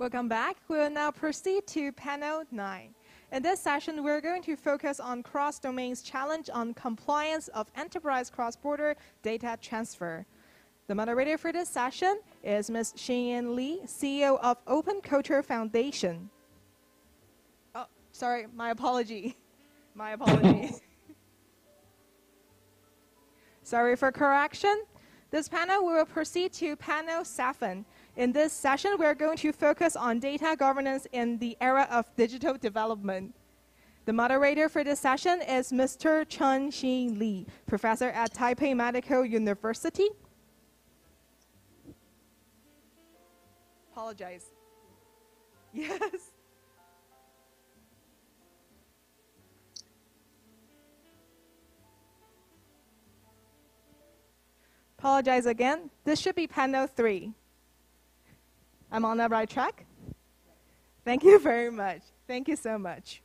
Welcome back. We will now proceed to panel 9. In this session, we're going to focus on cross-domains challenge on compliance of enterprise cross-border data transfer. The moderator for this session is Ms. Xinyan Li, CEO of Open Culture Foundation. Oh, sorry, my apology. My apology. sorry for correction. This panel we will proceed to panel 7. In this session, we're going to focus on data governance in the era of digital development. The moderator for this session is Mr. Chen Xin Li, professor at Taipei Medical University. Apologize. Yes. Apologize again. This should be panel three. I'm on the right track? Thank you very much. Thank you so much.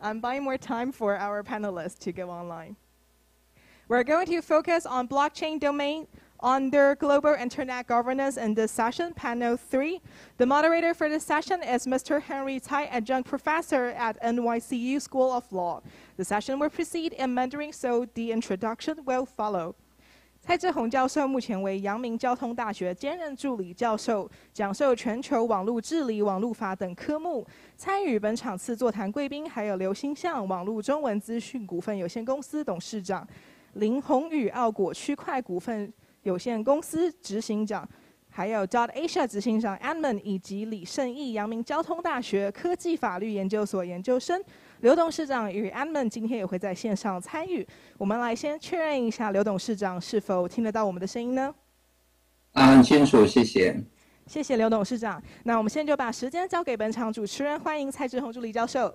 I'm buying more time for our panelists to go online. We're going to focus on blockchain domain under global internet governance in this session, panel three. The moderator for this session is Mr. Henry Tai, adjunct professor at NYCU School of Law. The session will proceed in Mandarin, so the introduction will follow. 蔡志宏教授目前为阳明交通大学兼任助理教授，讲授全球网络治理、网络法等科目。参与本场次座谈贵宾还有刘星象网络中文资讯股份有限公司董事长、林宏宇奥果区块股份有限公司执行长，还有 Dot Asia 执行长 Edmund 以及李胜义阳明交通大学科技法律研究所研究生。刘董事长与 Edmund 今天也会在线上参与。我们来先确认一下，刘董事长是否听得到我们的声音呢？啊，清楚，谢谢。谢谢刘董事长。那我们现在就把时间交给本场主持人，欢迎蔡志宏助理教授。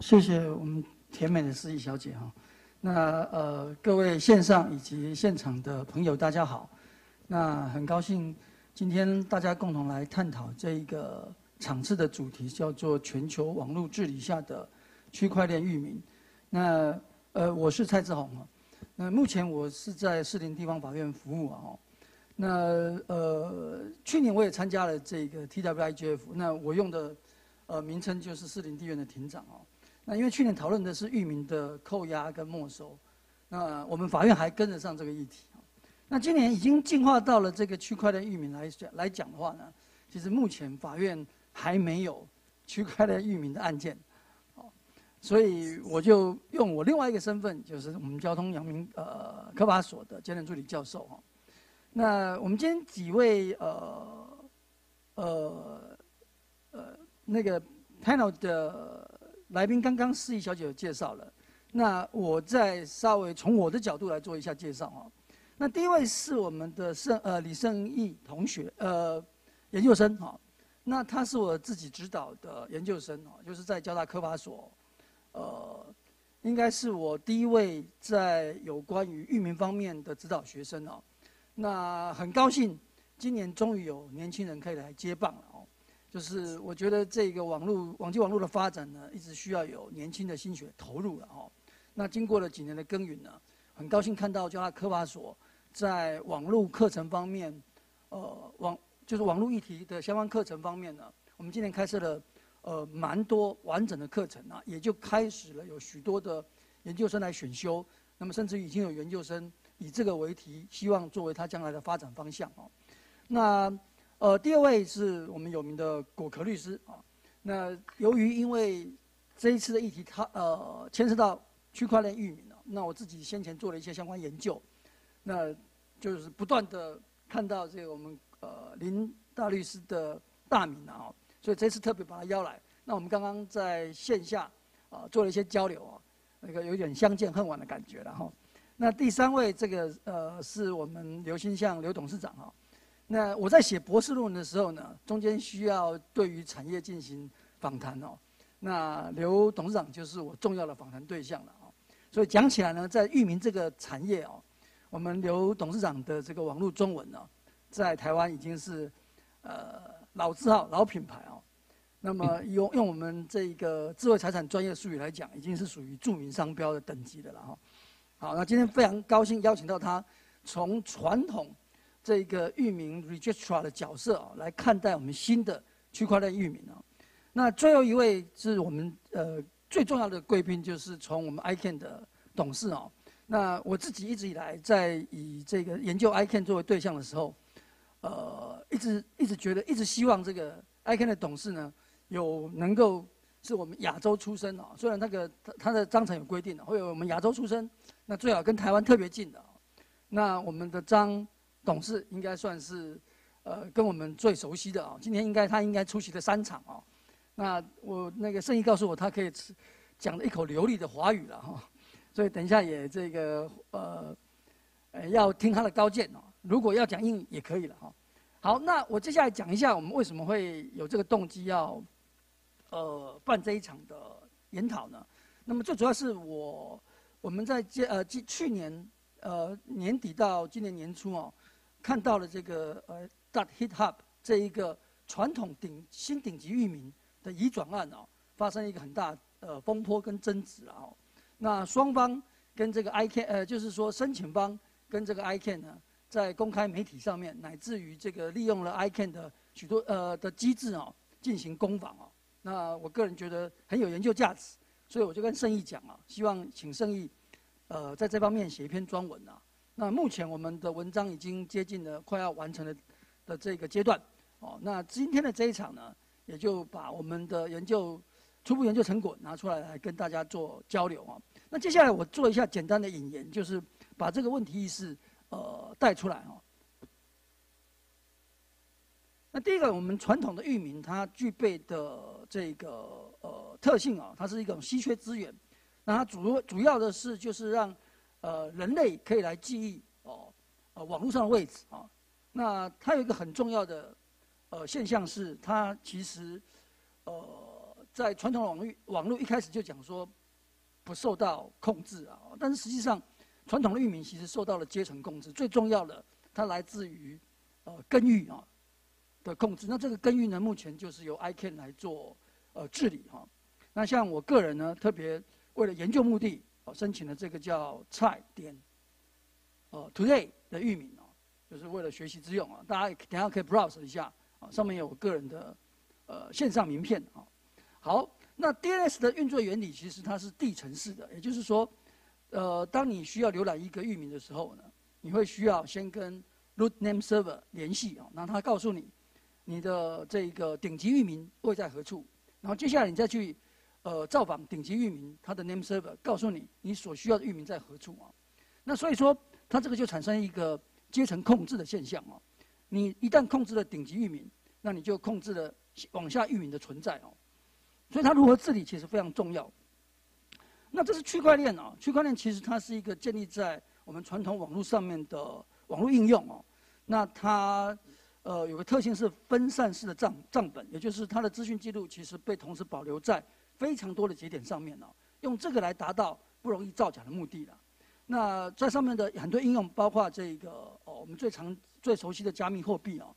谢谢我们甜美的司仪小姐哈。那呃，各位线上以及现场的朋友，大家好。那很高兴。今天大家共同来探讨这一个场次的主题，叫做全球网络治理下的区块链域名。那呃，我是蔡志宏啊。那目前我是在士林地方法院服务啊。那呃，去年我也参加了这个 TWIGF，那我用的呃名称就是士林地院的庭长哦。那因为去年讨论的是域名的扣押跟没收，那我们法院还跟得上这个议题。那今年已经进化到了这个区块链域名来讲来讲的话呢，其实目前法院还没有区块链域名的案件，哦，所以我就用我另外一个身份，就是我们交通阳明呃科法所的兼任助理教授哈。那我们今天几位呃呃呃那个 panel 的来宾，刚刚司仪小姐介绍了，那我再稍微从我的角度来做一下介绍啊。那第一位是我们的盛呃李胜义同学呃研究生哈，那他是我自己指导的研究生哦，就是在交大科法所，呃，应该是我第一位在有关于域名方面的指导学生哦。那很高兴今年终于有年轻人可以来接棒了哦，就是我觉得这个网络网际网络的发展呢，一直需要有年轻的心血投入了哦。那经过了几年的耕耘呢，很高兴看到交大科法所。在网络课程方面，呃，网就是网络议题的相关课程方面呢，我们今年开设了呃蛮多完整的课程啊，也就开始了有许多的研究生来选修，那么甚至已经有研究生以这个为题，希望作为他将来的发展方向哦。那呃第二位是我们有名的果壳律师啊，那由于因为这一次的议题，他呃牵涉到区块链域名，那我自己先前做了一些相关研究。那就是不断的看到这个我们呃林大律师的大名啊，所以这次特别把他邀来。那我们刚刚在线下啊做了一些交流啊，那个有点相见恨晚的感觉了哈。那第三位这个呃是我们刘新向刘董事长哈。那我在写博士论文的时候呢，中间需要对于产业进行访谈哦。那刘董事长就是我重要的访谈对象了。所以讲起来呢，在域名这个产业哦。我们刘董事长的这个网络中文呢，在台湾已经是呃老字号、老品牌哦。那么用用我们这个智慧财产专业术语来讲，已经是属于著名商标的等级的了哈。好，那今天非常高兴邀请到他，从传统这个域名 registrar 的角色啊来看待我们新的区块链域名哦。那最后一位是我们呃最重要的贵宾，就是从我们 iCan 的董事哦。那我自己一直以来在以这个研究 iCan 作为对象的时候，呃，一直一直觉得，一直希望这个 iCan 的董事呢，有能够是我们亚洲出生哦。虽然那个他他的章程有规定的，会有我们亚洲出生，那最好跟台湾特别近的。那我们的张董事应该算是呃跟我们最熟悉的啊。今天应该他应该出席了三场哦。那我那个圣意告诉我，他可以讲一口流利的华语了哈，所以等一下也这个呃，呃要听他的高见哦。如果要讲英语也可以了哈。好，那我接下来讲一下我们为什么会有这个动机要呃办这一场的研讨呢？那么最主要是我我们在接呃去去年呃年底到今年年初哦，看到了这个呃 Dot Hit Hub 这一个传统顶新顶级域名。的移转案哦，发生一个很大呃风波跟争执啊。那双方跟这个 ICAN 呃，就是说申请方跟这个 ICAN 呢，在公开媒体上面，乃至于这个利用了 ICAN 的许多呃的机制哦，进行攻防哦。那我个人觉得很有研究价值，所以我就跟盛义讲啊，希望请盛义呃在这方面写一篇专文啊。那目前我们的文章已经接近了快要完成的的这个阶段哦。那今天的这一场呢？也就把我们的研究初步研究成果拿出来，来跟大家做交流啊。那接下来我做一下简单的引言，就是把这个问题意识呃带出来啊。那第一个，我们传统的域名它具备的这个呃特性啊，它是一种稀缺资源。那它主主要的是就是让呃人类可以来记忆哦呃网络上的位置啊。那它有一个很重要的。呃，现象是它其实，呃，在传统网络网络一开始就讲说不受到控制啊，但是实际上传统的域名其实受到了阶层控制。最重要的，它来自于呃根域啊的控制。那这个根域呢，目前就是由 ICANN 来做呃治理哈。那像我个人呢，特别为了研究目的，哦，申请了这个叫菜点哦 Today 的域名哦，就是为了学习之用啊。大家等下可以 browse 一下。上面有个人的呃线上名片啊。好，那 DNS 的运作原理其实它是递层式的，也就是说，呃，当你需要浏览一个域名的时候呢，你会需要先跟 root name server 联系啊，然后他告诉你你的这个顶级域名位在何处，然后接下来你再去呃造访顶级域名它的 name server，告诉你你所需要的域名在何处啊。那所以说，它这个就产生一个阶层控制的现象啊。你一旦控制了顶级域名，那你就控制了往下域名的存在哦。所以它如何治理其实非常重要。那这是区块链啊，区块链其实它是一个建立在我们传统网络上面的网络应用哦。那它呃有个特性是分散式的账账本，也就是它的资讯记录其实被同时保留在非常多的节点上面哦。用这个来达到不容易造假的目的了。那在上面的很多应用，包括这个哦，我们最常。最熟悉的加密货币啊，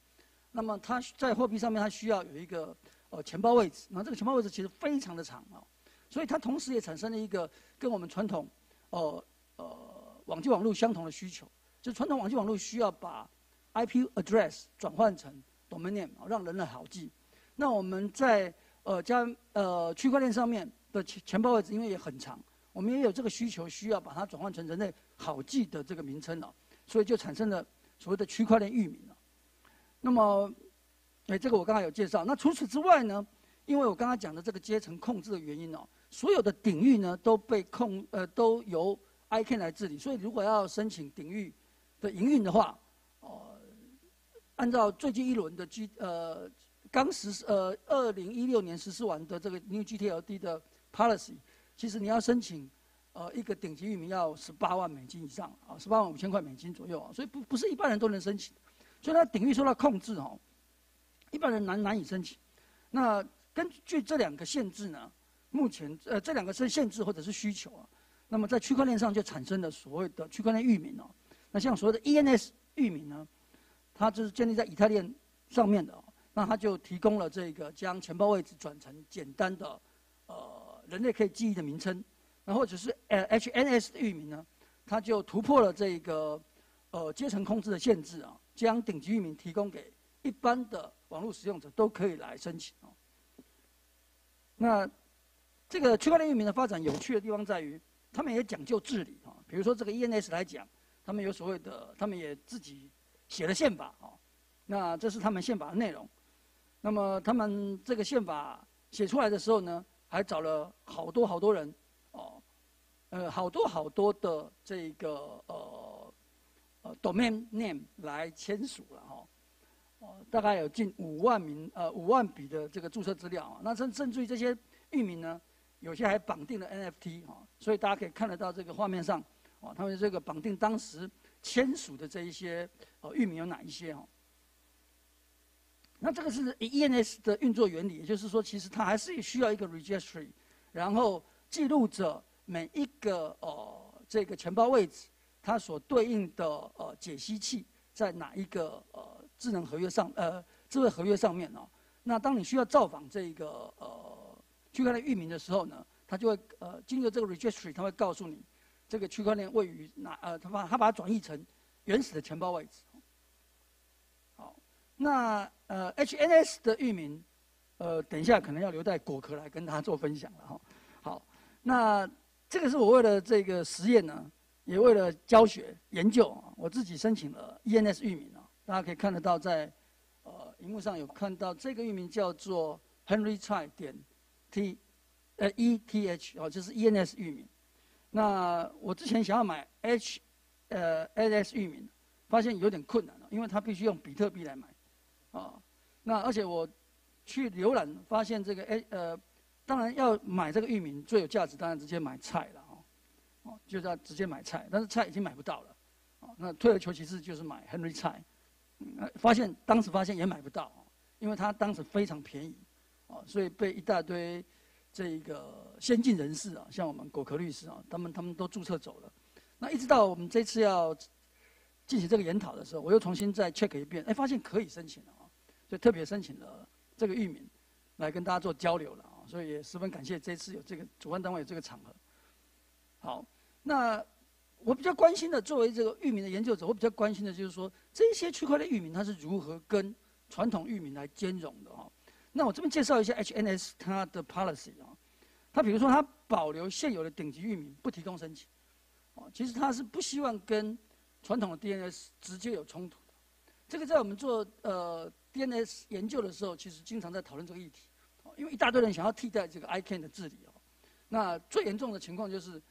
那么它在货币上面它需要有一个呃钱包位置，那这个钱包位置其实非常的长啊，所以它同时也产生了一个跟我们传统呃呃网际网络相同的需求，就传统网际网络需要把 IP address 转换成 domain name 让人类好记，那我们在呃加呃区块链上面的钱钱包位置因为也很长，我们也有这个需求需要把它转换成人类好记的这个名称了，所以就产生了。所谓的区块链域名了，那么，哎，这个我刚才有介绍。那除此之外呢？因为我刚才讲的这个阶层控制的原因哦，所有的顶域呢都被控呃都由 i c a n 来治理。所以如果要申请顶域的营运的话，哦，按照最近一轮的 G 呃刚实施呃二零一六年实施完的这个 New GTLD 的 Policy，其实你要申请。呃，一个顶级域名要十八万美金以上啊，十八万五千块美金左右啊，所以不不是一般人都能申请，所以它顶域受到控制哦，一般人难难以申请。那根据这两个限制呢，目前呃这两个是限制或者是需求啊，那么在区块链上就产生了所谓的区块链域名哦。那像所谓的 ENS 域名呢，它就是建立在以太链上面的，那它就提供了这个将钱包位置转成简单的呃人类可以记忆的名称。那或者是 HNS 的域名呢，它就突破了这个呃阶层控制的限制啊，将顶级域名提供给一般的网络使用者都可以来申请啊。那这个区块链域名的发展有趣的地方在于，他们也讲究治理啊。比如说这个 ENS 来讲，他们有所谓的，他们也自己写了宪法啊。那这是他们宪法的内容。那么他们这个宪法写出来的时候呢，还找了好多好多人，呃，好多好多的这个呃呃 domain name 来签署了哈。哦，大概有近五万名呃五万笔的这个注册资料啊。那甚甚至于这些域名呢，有些还绑定了 NFT 哈，所以大家可以看得到这个画面上，哦，他们这个绑定当时签署的这一些呃域名有哪一些哈？那这个是 ENS 的运作原理，也就是说，其实它还是需要一个 registry，然后记录着每一个呃这个钱包位置，它所对应的呃解析器在哪一个呃智能合约上呃智慧合约上面哦。那当你需要造访这一个呃区块链域名的时候呢，它就会呃经过这个 registry，它会告诉你这个区块链位于哪呃，它把它把它转译成原始的钱包位置。好，那。呃，HNS 的域名，呃，等一下可能要留在果壳来跟大家做分享了哈。好，那这个是我为了这个实验呢，也为了教学研究，我自己申请了 ENS 域名啊。大家可以看得到，在呃荧幕上有看到这个域名叫做 Henry Chai 点 T，呃 ETH 哦，就是 ENS 域名。那我之前想要买 H，呃 NS 域名，发现有点困难，因为它必须用比特币来买。啊，那而且我去浏览发现这个 a 呃，当然要买这个域名最有价值，当然直接买菜了哦，哦，就是要直接买菜，但是菜已经买不到了，哦，那退而求其次就是买 Henry 菜，发现当时发现也买不到，因为它当时非常便宜，哦，所以被一大堆这个先进人士啊，像我们果壳律师啊，他们他们都注册走了，那一直到我们这次要进行这个研讨的时候，我又重新再 check 一遍，哎，发现可以申请了。所以特别申请了这个域名，来跟大家做交流了，所以也十分感谢这次有这个主办单位有这个场合。好，那我比较关心的，作为这个域名的研究者，我比较关心的就是说，这些区块链域名它是如何跟传统域名来兼容的啊？那我这边介绍一下 HNS 它的 policy 啊，它比如说它保留现有的顶级域名不提供申请，哦，其实它是不希望跟传统的 DNS 直接有冲突的。这个在我们做呃。DNS 研究的时候，其实经常在讨论这个议题，因为一大堆人想要替代这个 ICANN 的治理哦。那最严重的情况就是，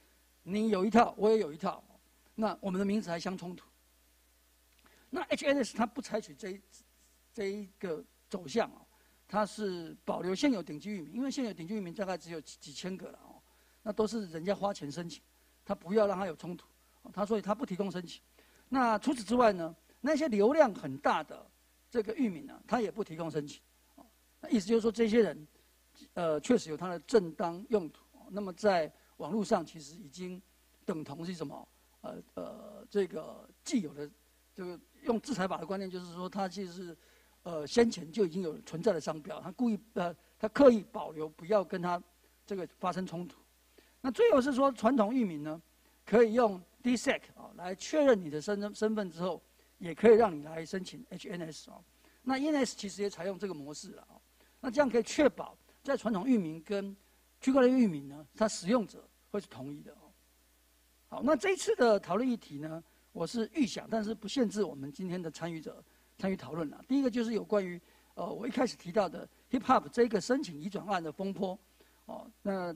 你有一套，我也有一套，那我们的名字还相冲突。那 HNS 它不采取这这一个走向哦，它是保留现有顶级域名，因为现有顶级域名大概只有几几千个了哦，那都是人家花钱申请，他不要让它有冲突，他所以他不提供申请。那除此之外呢，那些流量很大的。这个域名呢，他也不提供申请，那意思就是说，这些人，呃，确实有它的正当用途。那么在网络上，其实已经等同是什么？呃呃，这个既有的这个用制裁法的观念，就是说，它其实是呃先前就已经有存在的商标，它故意呃它刻意保留，不要跟它这个发生冲突。那最后是说，传统域名呢，可以用 DSEC 啊来确认你的身身份之后。也可以让你来申请 HNS 哦，那 ENS 其实也采用这个模式了哦，那这样可以确保在传统域名跟区块链域名呢，它使用者会是同一的哦。好，那这一次的讨论议题呢，我是预想，但是不限制我们今天的参与者参与讨论了。第一个就是有关于呃我一开始提到的 Hip Hop 这个申请移转案的风波哦，那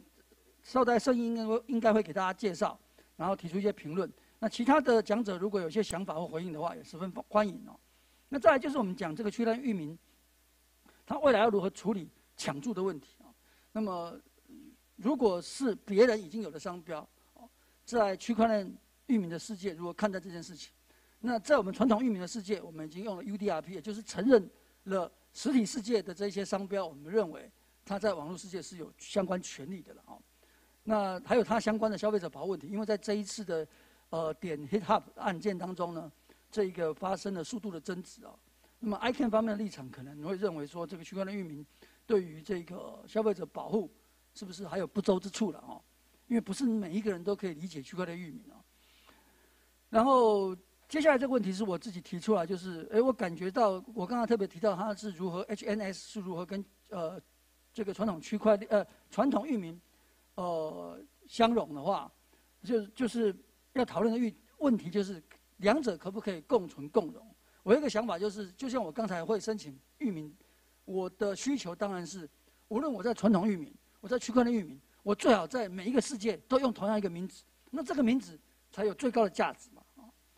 稍待声音应该应该会给大家介绍，然后提出一些评论。那其他的讲者如果有些想法或回应的话，也十分欢迎哦。那再来就是我们讲这个区块链域名，它未来要如何处理抢注的问题啊？那么，如果是别人已经有了商标，在区块链域名的世界如何看待这件事情？那在我们传统域名的世界，我们已经用了 UDRP，也就是承认了实体世界的这些商标，我们认为它在网络世界是有相关权利的了啊。那还有它相关的消费者保护问题，因为在这一次的呃，点 HitHub 案件当中呢，这一个发生了速度的增值啊。那么 ICANN 方面的立场可能会认为说，这个区块链域名对于这个消费者保护是不是还有不周之处了啊？因为不是每一个人都可以理解区块链域名啊。然后接下来这个问题是我自己提出来，就是哎，我感觉到我刚刚特别提到它是如何 HNS 是如何跟呃这个传统区块链呃传统域名呃相融的话，就就是要讨论的域问题就是两者可不可以共存共荣？我有一个想法就是，就像我刚才会申请域名，我的需求当然是，无论我在传统域名，我在区块链域名，我最好在每一个世界都用同样一个名字，那这个名字才有最高的价值嘛。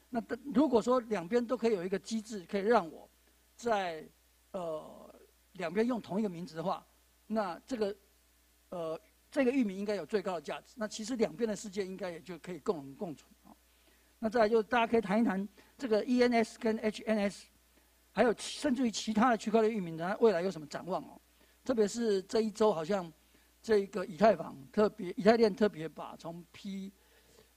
那如果说两边都可以有一个机制，可以让我在呃两边用同一个名字的话，那这个呃这个域名应该有最高的价值。那其实两边的世界应该也就可以共荣共存啊。那再来就大家可以谈一谈这个 ENS 跟 HNS，还有甚至于其他的区块链域名，它未来有什么展望哦？特别是这一周好像这个以太坊特别以太链特别把从 P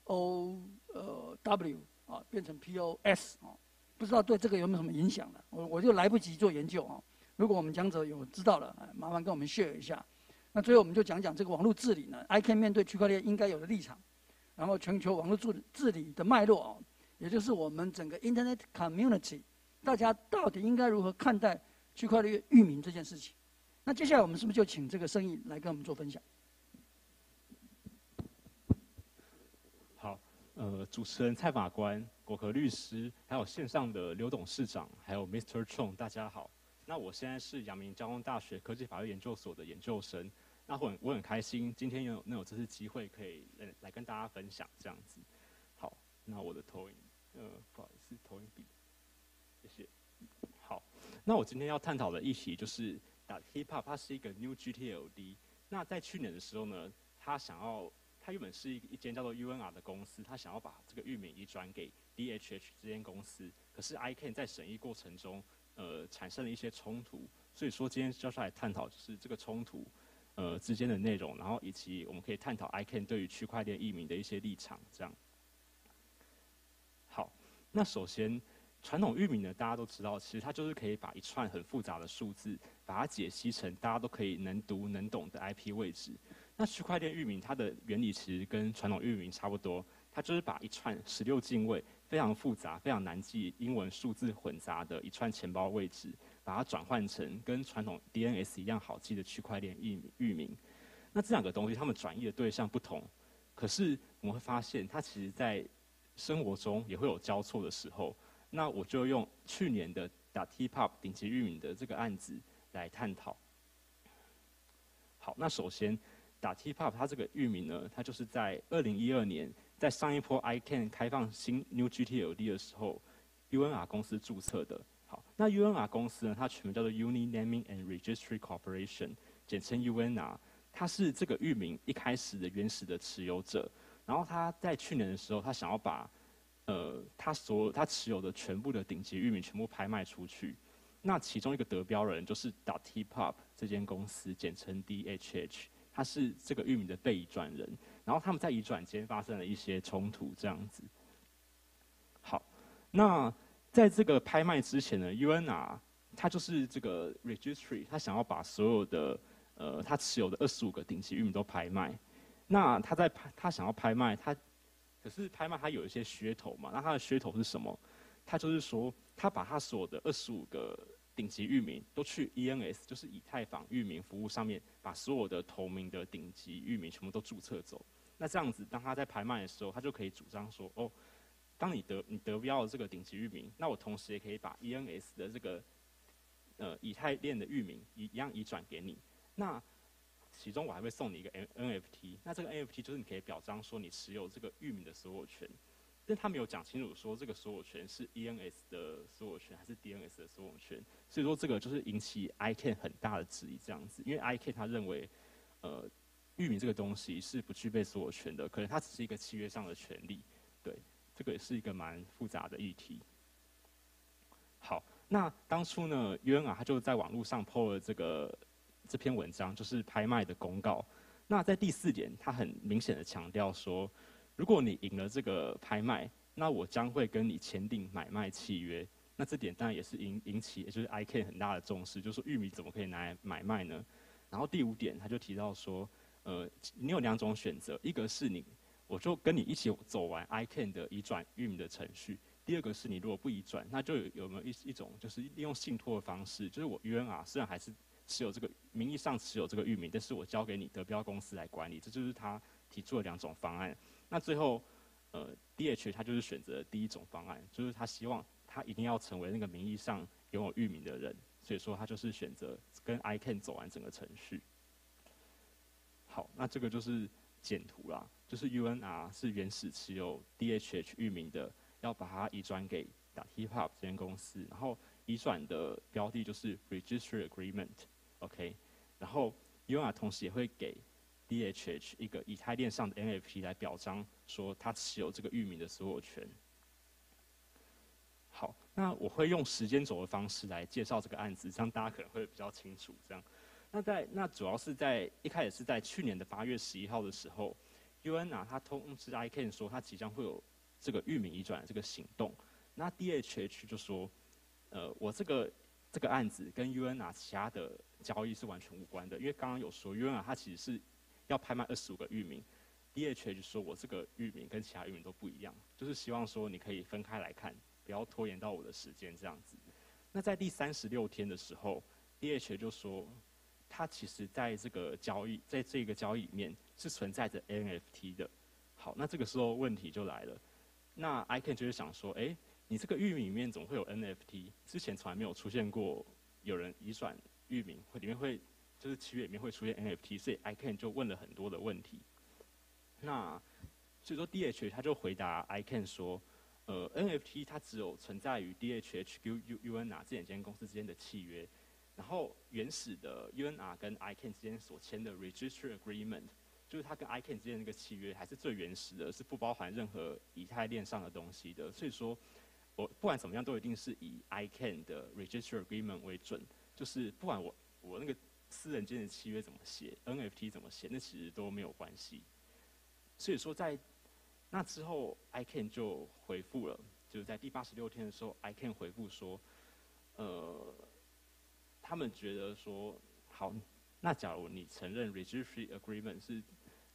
O 呃 W 啊，变成 POS 啊，不知道对这个有没有什么影响呢？我我就来不及做研究啊。如果我们讲者有知道了，麻烦跟我们 share 一下。那最后我们就讲讲这个网络治理呢，I can 面对区块链应该有的立场，然后全球网络治治理的脉络啊，也就是我们整个 Internet Community，大家到底应该如何看待区块链域名这件事情？那接下来我们是不是就请这个生意来跟我们做分享？好呃，主持人蔡法官、果壳律师，还有线上的刘董事长，还有 Mr. Chong，大家好。那我现在是阳明交通大学科技法律研究所的研究生。那我很我很开心，今天有能有这次机会可以来来跟大家分享这样子。好，那我的投影，呃，不好意思，投影笔，谢谢。好，那我今天要探讨的议题就是打 Hip Hop，它是一个 New GTLD。那在去年的时候呢，他想要。它原本是一一间叫做 UNR 的公司，他想要把这个域名移转给 DHH 这间公司，可是 ICAN 在审议过程中，呃，产生了一些冲突，所以说今天就来探讨就是这个冲突，呃之间的内容，然后以及我们可以探讨 ICANN 对于区块链域名的一些立场，这样。好，那首先传统域名呢，大家都知道，其实它就是可以把一串很复杂的数字，把它解析成大家都可以能读能懂的 IP 位置。那区块链域名它的原理其实跟传统域名差不多，它就是把一串十六进位、非常复杂、非常难记、英文数字混杂的一串钱包位置，把它转换成跟传统 DNS 一样好记的区块链域域名。那这两个东西，它们转译的对象不同，可是我们会发现，它其实在生活中也会有交错的时候。那我就用去年的打 TPOP 顶级域名的这个案子来探讨。好，那首先。打 TPOP 它这个域名呢，它就是在二零一二年，在上一波 I Can 开放新 New GTLD 的时候，UNR 公司注册的。好，那 UNR 公司呢，它全名叫做 Uni Naming and Registry Corporation，简称 UNR。它是这个域名一开始的原始的持有者。然后他在去年的时候，他想要把呃他所他持有的全部的顶级域名全部拍卖出去。那其中一个得标人就是打 TPOP 这间公司，简称 DHH。他是这个域名的被转人，然后他们在移转间发生了一些冲突，这样子。好，那在这个拍卖之前呢，UNR 他就是这个 registry，他想要把所有的呃他持有的二十五个顶级域名都拍卖。那他在拍，他想要拍卖，他可是拍卖它有一些噱头嘛？那它的噱头是什么？他就是说，他把他所有的二十五个。顶级域名都去 ENS，就是以太坊域名服务上面，把所有的同名的顶级域名全部都注册走。那这样子，当他在拍卖的时候，他就可以主张说：哦，当你得你得标了这个顶级域名，那我同时也可以把 ENS 的这个呃以太链的域名一一样移转给你。那其中我还会送你一个 NFT，那这个 NFT 就是你可以表彰说你持有这个域名的所有权。但他没有讲清楚说这个所有权是 ENS 的所有权还是 DNS 的所有权，所以说这个就是引起 I can 很大的质疑这样子，因为 I can 他认为，呃，域名这个东西是不具备所有权的，可能它只是一个契约上的权利，对，这个也是一个蛮复杂的议题。好，那当初呢，UNR 他就在网络上 PO 了这个这篇文章，就是拍卖的公告。那在第四点，他很明显的强调说。如果你赢了这个拍卖，那我将会跟你签订买卖契约。那这点当然也是引引起，也就是 I can 很大的重视，就是玉米怎么可以拿来买卖呢？然后第五点，他就提到说，呃，你有两种选择，一个是你，我就跟你一起走完 I can 的移转玉米的程序；第二个是你如果不移转，那就有有没有一一种就是利用信托的方式，就是我 UNR 虽然还是持有这个名义上持有这个域名，但是我交给你德标公司来管理，这就是他提出的两种方案。那最后，呃，DH 他就是选择第一种方案，就是他希望他一定要成为那个名义上拥有域名的人，所以说他就是选择跟 I can 走完整个程序。好，那这个就是简图啦，就是 UNR 是原始持有 DHH 域名的。要把它移转给 HipHop 这间公司，然后移转的标的就是 Registry OK，然后 UNR 同时也会给 DHH 一个以太链上的 NFT 来表彰，说它持有这个域名的所有权。好，那我会用时间轴的方式来介绍这个案子，这样大家可能会比较清楚。这样，那在那主要是在一开始是在去年的八月十一号的时候，UNR 它通知 ICAN 说它即将会有。这个域名移转这个行动，那 DHH 就说，呃，我这个这个案子跟 UNR 其他的交易是完全无关的，因为刚刚有说 UNR 它其实是要拍卖二十五个域名，DHH 说我这个域名跟其他域名都不一样，就是希望说你可以分开来看，不要拖延到我的时间这样子。那在第三十六天的时候，DHA 就说，它其实在这个交易在这个交易里面是存在着 NFT 的。好，那这个时候问题就来了。那 I can 就是想说，哎，你这个域名里面总会有 NFT，之前从来没有出现过有人移转域名会里面会就是契约里面会出现 NFT，所以 ICAN 就问了很多的问题。那所以说 DH 他就回答 ICAN 说，呃，NFT 它只有存在于 DHH U U UNR 这两间公司之间的契约，然后原始的 UNR 跟 ICAN 之间所签的 Register Agreement。就是它跟 ICAN 之间那个契约还是最原始的，是不包含任何以太链上的东西的。所以说，我不管怎么样都一定是以 I Can 的 Register Agreement 为准。就是不管我我那个私人间的契约怎么写，NFT 怎么写，那其实都没有关系。所以说，在那之后，I Can 就回复了，就是在第八十六天的时候，ICANN 回复说，呃，他们觉得说，好，那假如你承认 Registry Agreement 是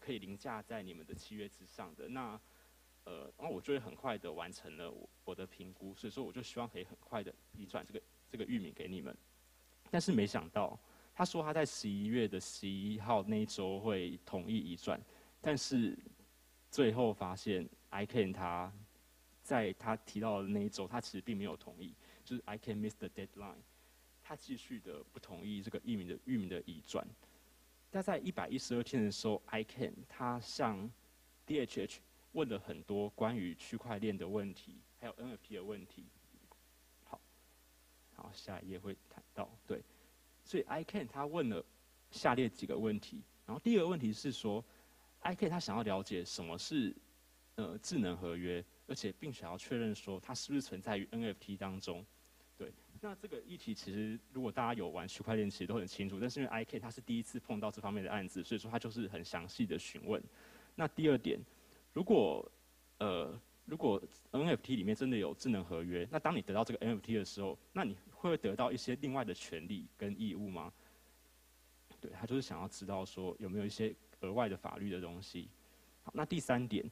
可以凌驾在你们的契约之上的那，呃，然后我就会很快的完成了我我的评估，所以说我就希望可以很快的移转这个这个域名给你们。但是没想到，他说他在十一月的十一号那一周会同意移转，但是最后发现 I can 他在他提到的那一周，他其实并没有同意，就是 I can miss the deadline，他继续的不同意这个域名的域名的移转。但在一百一十二天的时候，I can 他向 DHH 问了很多关于区块链的问题，还有 NFT 的问题。好，然后，下一页会谈到对，所以 ICAN 他问了下列几个问题。然后第一个问题是说，ICAN 他想要了解什么是呃智能合约，而且并且要确认说它是不是存在于 NFT 当中。对那这个议题其实，如果大家有玩区块链，其实都很清楚。但是因为 IK 他是第一次碰到这方面的案子，所以说他就是很详细的询问。那第二点，如果呃如果 NFT 里面真的有智能合约，那当你得到这个 NFT 的时候，那你会得到一些另外的权利跟义务吗？对他就是想要知道说有没有一些额外的法律的东西。好，那第三点，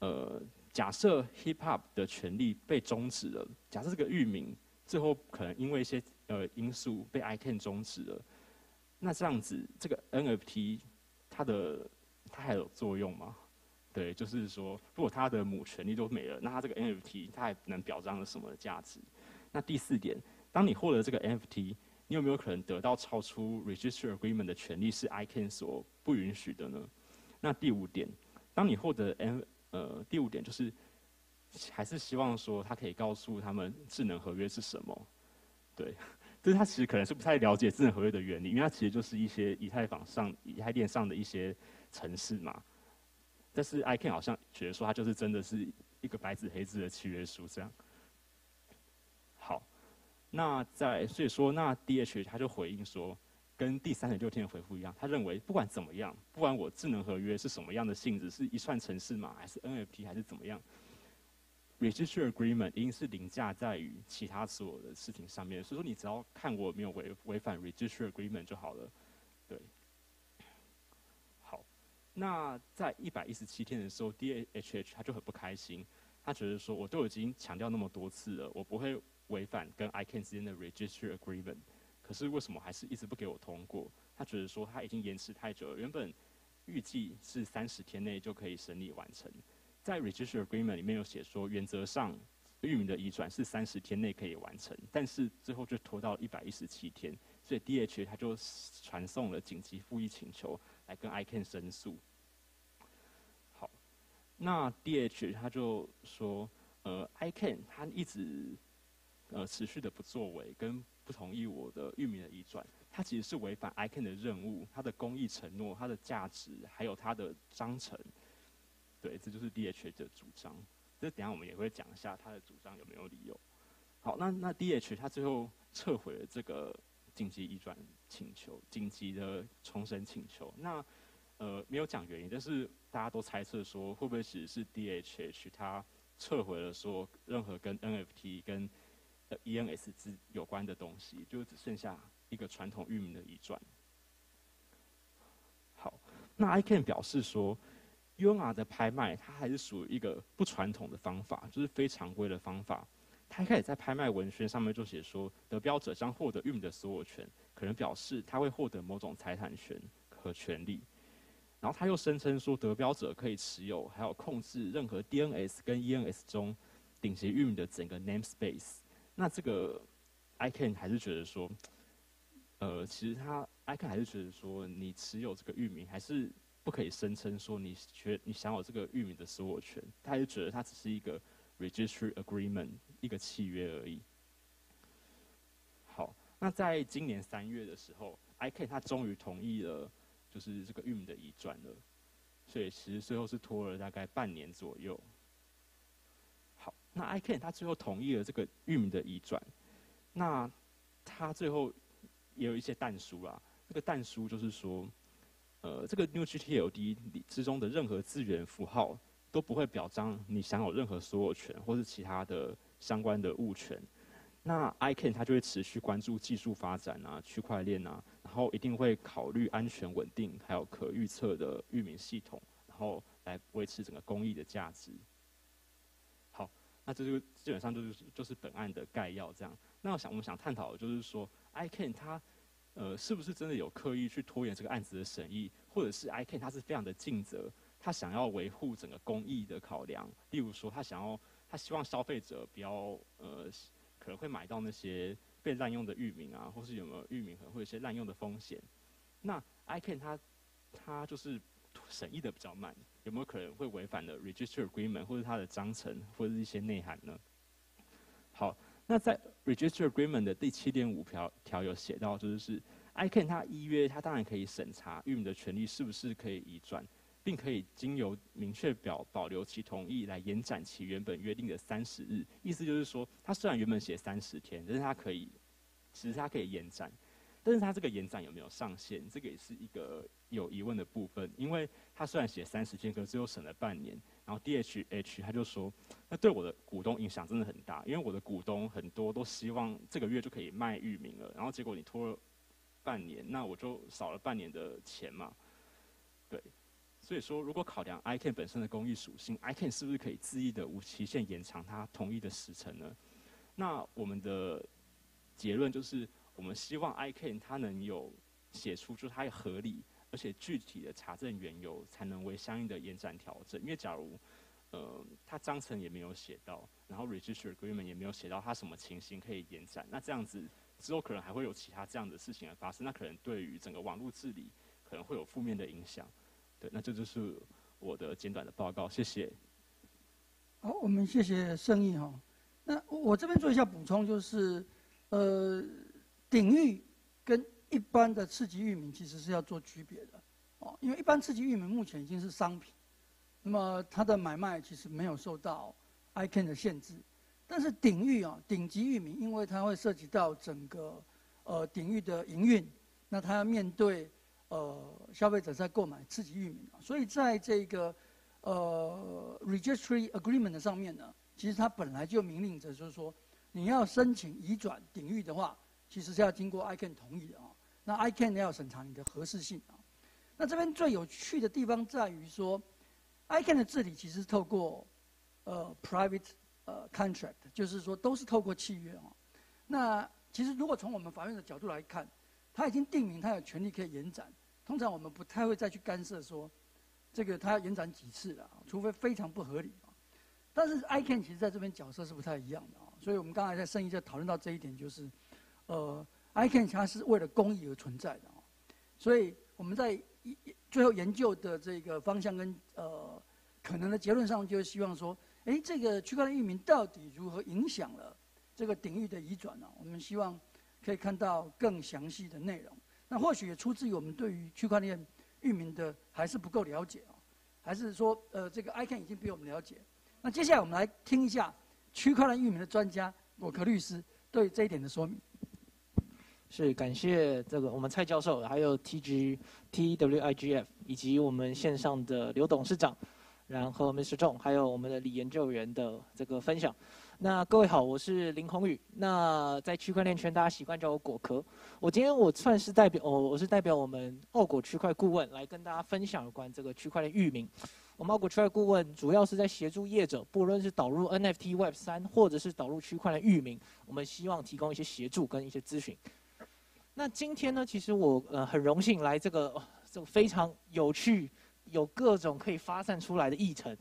呃，假设 Hip Hop 的权利被终止了，假设这个域名。最后可能因为一些呃因素被 i c a n 终止了，那这样子这个 NFT 它的它还有作用吗？对，就是说如果他的母权利都没了，那他这个 NFT 它还能表彰了什么价值？那第四点，当你获得这个 NFT，你有没有可能得到超出 Register Agreement 的权利是 ICANN 所不允许的呢？那第五点，当你获得 N 呃第五点就是。还是希望说他可以告诉他们智能合约是什么，对，就是他其实可能是不太了解智能合约的原理，因为它其实就是一些以太坊上、以太链上的一些程式嘛。但是，I can 好像觉得说它就是真的是一个白纸黑字的契约书这样。好，那在所以说那 DH 他就回应说，跟第三十六天的回复一样，他认为不管怎么样，不管我智能合约是什么样的性质，是一串程式码还是 NFT 还是怎么样。，Register Agreement 一定是凌驾在于其他所有的事情上面，所以说你只要看我没有违违反 Register Agreement 就好了，对。好，那在一百一十七天的时候，DHH 他就很不开心，他觉得说我都已经强调那么多次了，我不会违反跟 ICAN 之间的 Registry Agreement，可是为什么还是一直不给我通过？他觉得说他已经延迟太久了，原本预计是三十天内就可以审理完成，在 Registry Agreement 里面有写说，原则上域名的移转是三十天内可以完成，但是最后就拖到一百一十七天，所以 DH 他就传送了紧急复议请求来跟 iCan 申诉。好，那 DH 他就说，呃，iCan 他一直呃持续的不作为，跟不同意我的域名的移转。他其实是违反 iCan 的任务、它的公益承诺、它的价值，还有它的章程。对，这就是 DH 的主张。这等下我们也会讲一下他的主张有没有理由。好，那那 DH 他最后撤回了这个紧急移转请求、紧急的重审请求。那呃没有讲原因，但是大家都猜测说，会不会其实是 DHH 它撤回了说任何跟 NFT 跟 ENS 之有关的东西，就只剩下。一个传统域名的移转。好，那 I can 表示说，UNR 的拍卖它还是属于一个不传统的方法，就是非常规的方法。他一开始在拍卖文宣上面就写说，得标者将获得域名的所有权，可能表示他会获得某种财产权和权利。然后他又声称说，得标者可以持有还有控制任何 DNS 跟 ENS 中顶级域名的整个 namespace。那这个 I can 还是觉得说。呃，其实他 I can 还是觉得说，你持有这个域名还是不可以声称说你觉你享有这个域名的所有权。他还是觉得它只是一个 registry agreement 一个契约而已。好，那在今年三月的时候，I can 他终于同意了，就是这个域名的移转了。所以其实最后是拖了大概半年左右。好，那 I can 他最后同意了这个域名的移转，那他最后。也有一些弹书啦，这个弹书就是说，呃，这个 New GTLD 之中的任何资源符号都不会表彰你享有任何所有权或是其他的相关的物权。那 ICANN 它就会持续关注技术发展啊，区块链啊，然后一定会考虑安全稳定还有可预测的域名系统，然后来维持整个公益的价值。好，那这就基本上就是就是本案的概要这样。那我想我们想探讨的就是说。ICANN 它，呃，是不是真的有刻意去拖延这个案子的审议，或者是 ICANN 它是非常的尽责，他想要维护整个公益的考量，例如说他想要，他希望消费者不要，呃，可能会买到那些被滥用的域名啊，或是有没有域名可能会有一些滥用的风险。那 ICANN 它，它就是审议的比较慢，有没有可能会违反了 Register Agreement 或者它的章程或者一些内涵呢？好。那在 Register Agreement 的第七点五条条有写到，就是 ICANN 它依约，它当然可以审查域名的权利是不是可以移转，并可以经由明确表保留其同意来延展其原本约定的三十日。意思就是说，它虽然原本写三十天，但是它可以，其实它可以延展。但是它这个延展有没有上限？这个也是一个有疑问的部分，因为它虽然写三十天，可是只有审了半年。然后 DHH 他就说，那对我的股东影响真的很大，因为我的股东很多都希望这个月就可以卖域名了，然后结果你拖了半年，那我就少了半年的钱嘛。对，所以说如果考量 ICAN 本身的公益属性，ICAN 是不是可以恣意的无期限延长它同意的时程呢？那我们的结论就是。我们希望 ICANN 它能有写出，就是它合理而且具体的查证缘由，才能为相应的延展调整。因为假如，呃，它章程也没有写到，然后 Register Agreement 也没有写到它什么情形可以延展，那这样子之后可能还会有其他这样的事情而发生，那可能对于整个网络治理可能会有负面的影响。那这就是我的简短的报告，谢谢。好，我们谢谢盛义哈。那我这边做一下补充，就是呃。领域跟一般的次级域名其实是要做区别的，哦，因为一般次级域名目前已经是商品，那么它的买卖其实没有受到 ICAN 的限制，但是顶域啊，顶级域名，因为它会涉及到整个呃顶域的营运，那它要面对呃消费者在购买次级域名啊，所以在这个呃 Registry Agreement 上面呢，其实它本来就明令着，就是说你要申请移转顶域的话。其实是要经过 ICANN 同意的啊，那 ICANN 要审查你的合适性啊。那这边最有趣的地方在于说，ICANN 的治理其实透过呃 private 呃 contract，就是说都是透过契约哦。那其实如果从我们法院的角度来看，他已经定明他有权利可以延展，通常我们不太会再去干涉说这个他要延展几次了，除非非常不合理。但是 ICAN 其实在这边角色是不太一样的啊，所以我们刚才在生意就讨论到这一点，就是呃 ICANN 它是为了公益而存在的啊，所以我们在最后研究的这个方向跟呃可能的结论上，就是希望说，哎，这个区块链域名到底如何影响了？这个领域的移转呢，我们希望可以看到更详细的内容。那或许也出自于我们对于区块链域名的还是不够了解啊，还是说呃这个 ICAN 已经比我们了解。那接下来我们来听一下区块链域名的专家果壳律师对这一点的说明。是感谢这个我们蔡教授，还有 TG TWIGF 以及我们线上的刘董事长，然后 Mr. 仲，还有我们的李研究员的这个分享。那各位好，我是林宏宇。那在区块链圈，大家习惯叫我果壳。我今天我算是代表，哦，我是代表我们澳果区块顾问来跟大家分享有关这个区块链域名。我们澳果区块顾问主要是在协助业者，不论是导入 NFT Web 三，或者是导入区块链域名，我们希望提供一些协助跟一些咨询。那今天呢，其实我呃很荣幸来这个这个非常有趣、有各种可以发散出来的议程。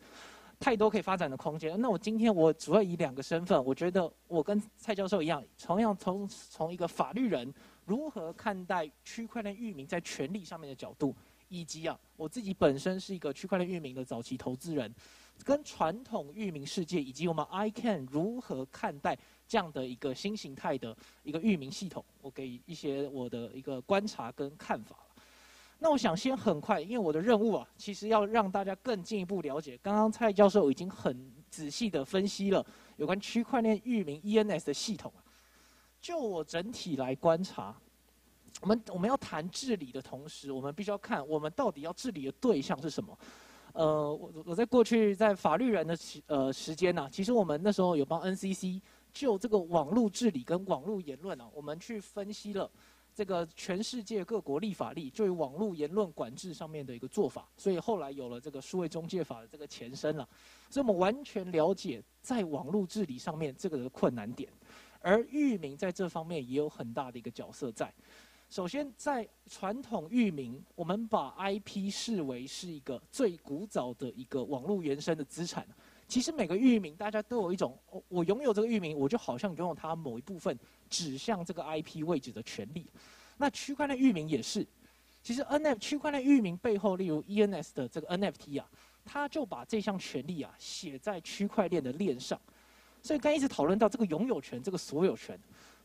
太多可以发展的空间。那我今天我主要以两个身份，我觉得我跟蔡教授一样，同样从从一个法律人如何看待区块链域名在权利上面的角度，以及啊我自己本身是一个区块链域名的早期投资人，跟传统域名世界以及我们 ICAN 如何看待这样的一个新形态的一个域名系统，我给一些我的一个观察跟看法。那我想先很快，因为我的任务啊，其实要让大家更进一步了解。刚刚蔡教授已经很仔细的分析了有关区块链域名 ENS 的系统啊。就我整体来观察，我们我们要谈治理的同时，我们必须要看我们到底要治理的对象是什么。呃，我我在过去在法律人的呃时间呢，其实我们那时候有帮 NCC 就这个网络治理跟网络言论啊，我们去分析了。这个全世界各国立法力就于网络言论管制上面的一个做法，所以后来有了这个数位中介法的这个前身了。所以我们完全了解在网络治理上面这个的困难点，而域名在这方面也有很大的一个角色在。首先，在传统域名，我们把 IP 视为是一个最古早的一个网络原生的资产。其实每个域名，大家都有一种，我拥有这个域名，我就好像拥有它某一部分指向这个 IP 位置的权利。那区块链域名也是，其实 NFT 区块链域名背后，例如 ENS 的这个 NFT 啊，它就把这项权利啊写在区块链的链上。所以刚一直讨论到这个拥有权，这个所有权，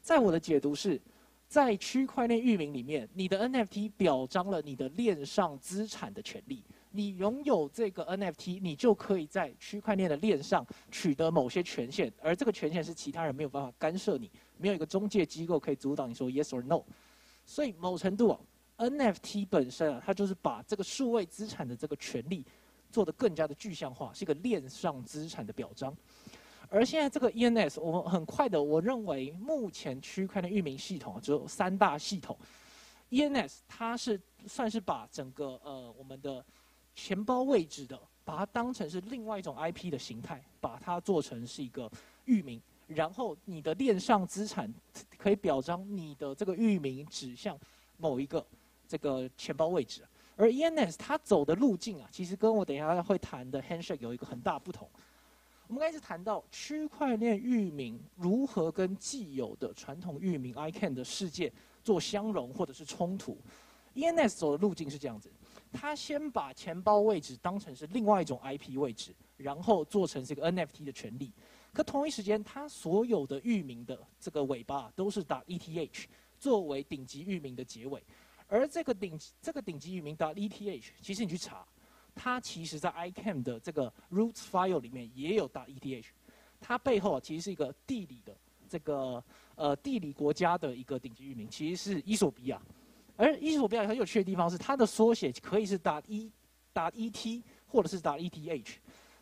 在我的解读是，在区块链域名里面，你的 NFT 表彰了你的链上资产的权利。你拥有这个 NFT，你就可以在区块链的链上取得某些权限，而这个权限是其他人没有办法干涉你，没有一个中介机构可以阻挡你说 yes or no。所以某程度啊，NFT 本身啊，它就是把这个数位资产的这个权利做得更加的具象化，是一个链上资产的表彰。而现在这个 ENS，我们很快的，我认为目前区块链域名系统只有三大系统，ENS 它是算是把整个呃我们的钱包位置的，把它当成是另外一种 IP 的形态，把它做成是一个域名，然后你的链上资产可以表彰你的这个域名指向某一个这个钱包位置，而 ENS 它走的路径啊，其实跟我等一下会谈的 Handshake 有一个很大不同。我们开始谈到区块链域名如何跟既有的传统域名 ICANN 的世界做相容或者是冲突，ENS 走的路径是这样子。他先把钱包位置当成是另外一种 IP 位置，然后做成这个 NFT 的权利。可同一时间，他所有的域名的这个尾巴都是打 ETH 作为顶级域名的结尾。而这个顶这个顶级域名打 ETH，其实你去查，它其实在 ICANN 的这个 roots file 里面也有打 ETH。它背后啊其实是一个地理的这个呃地理国家的一个顶级域名，其实是伊索比亚。而伊索比亚很有趣的地方是，它的缩写可以是打 E 打 ET 或者是打 ETH，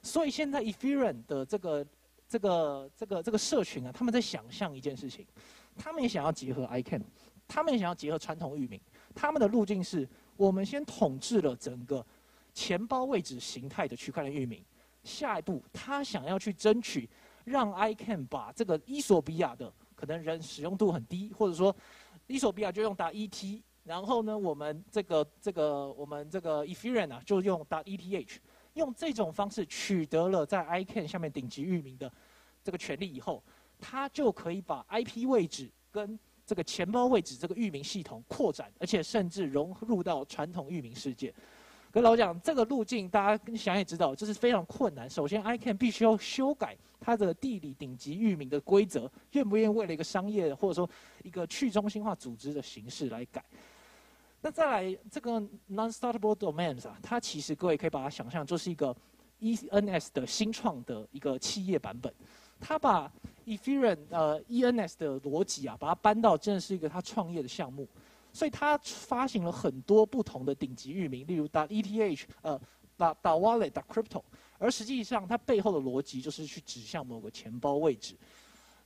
所以现在 Ethereum 的这个这个这个这个社群啊，他们在想象一件事情，他们也想要结合 ICAN，他们也想要结合传统域名，他们的路径是我们先统治了整个钱包位置形态的区块链域名，下一步他想要去争取让 ICAN 把这个伊索比亚的可能人使用度很低，或者说伊索比亚就用打 ET，然后呢，我们这个这个我们这个 Ethereum 啊就用打 ETH，用这种方式取得了在 ICANN 下面顶级域名的这个权利以后，他就可以把 IP 位置跟这个钱包位置这个域名系统扩展，而且甚至融入到传统域名世界。跟老讲，这个路径大家想也知道，这是非常困难。首先，ICANN 必须要修改它的地理顶级域名的规则，愿不愿意为了一个商业或者说一个去中心化组织的形式来改？那再来，这个 non-startable domains 啊，它其实各位可以把它想象就是一个 ENS 的新创的一个企业版本，它把 Ethereum 呃 ENS 的逻辑啊，把它搬到真的是一个它创业的项目。所以它发行了很多不同的顶级域名，例如打 ETH，呃，打打 Wallet，打 Crypto，而实际上它背后的逻辑就是去指向某个钱包位置，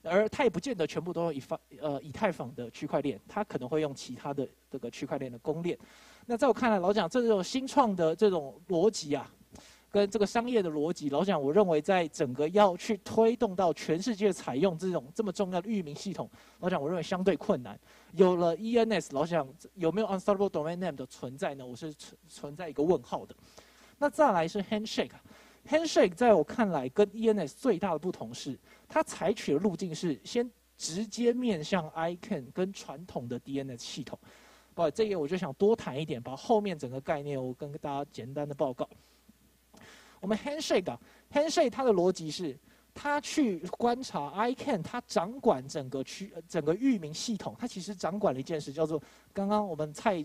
而它也不见得全部都用以方呃以太坊的区块链，它可能会用其他的这个区块链的公链。那在我看来，老蒋这种新创的这种逻辑啊。跟这个商业的逻辑，老蒋，我认为在整个要去推动到全世界采用这种这么重要的域名系统，老蒋，我认为相对困难。有了 ENS，老蒋有没有 Unstartable Domain Name 的存在呢？我是存存在一个问号的。那再来是 Handshake，Handshake 在我看来跟 ENS 最大的不同是，它采取的路径是先直接面向 ICAN 跟传统的 DNS 系统。不，这个我就想多谈一点，把后面整个概念我跟大家简单的报告。我们 Handshake 啊，Handshake 它的逻辑是，它去观察 ICANN，它掌管整个区整个域名系统，它其实掌管了一件事，叫做刚刚我们蔡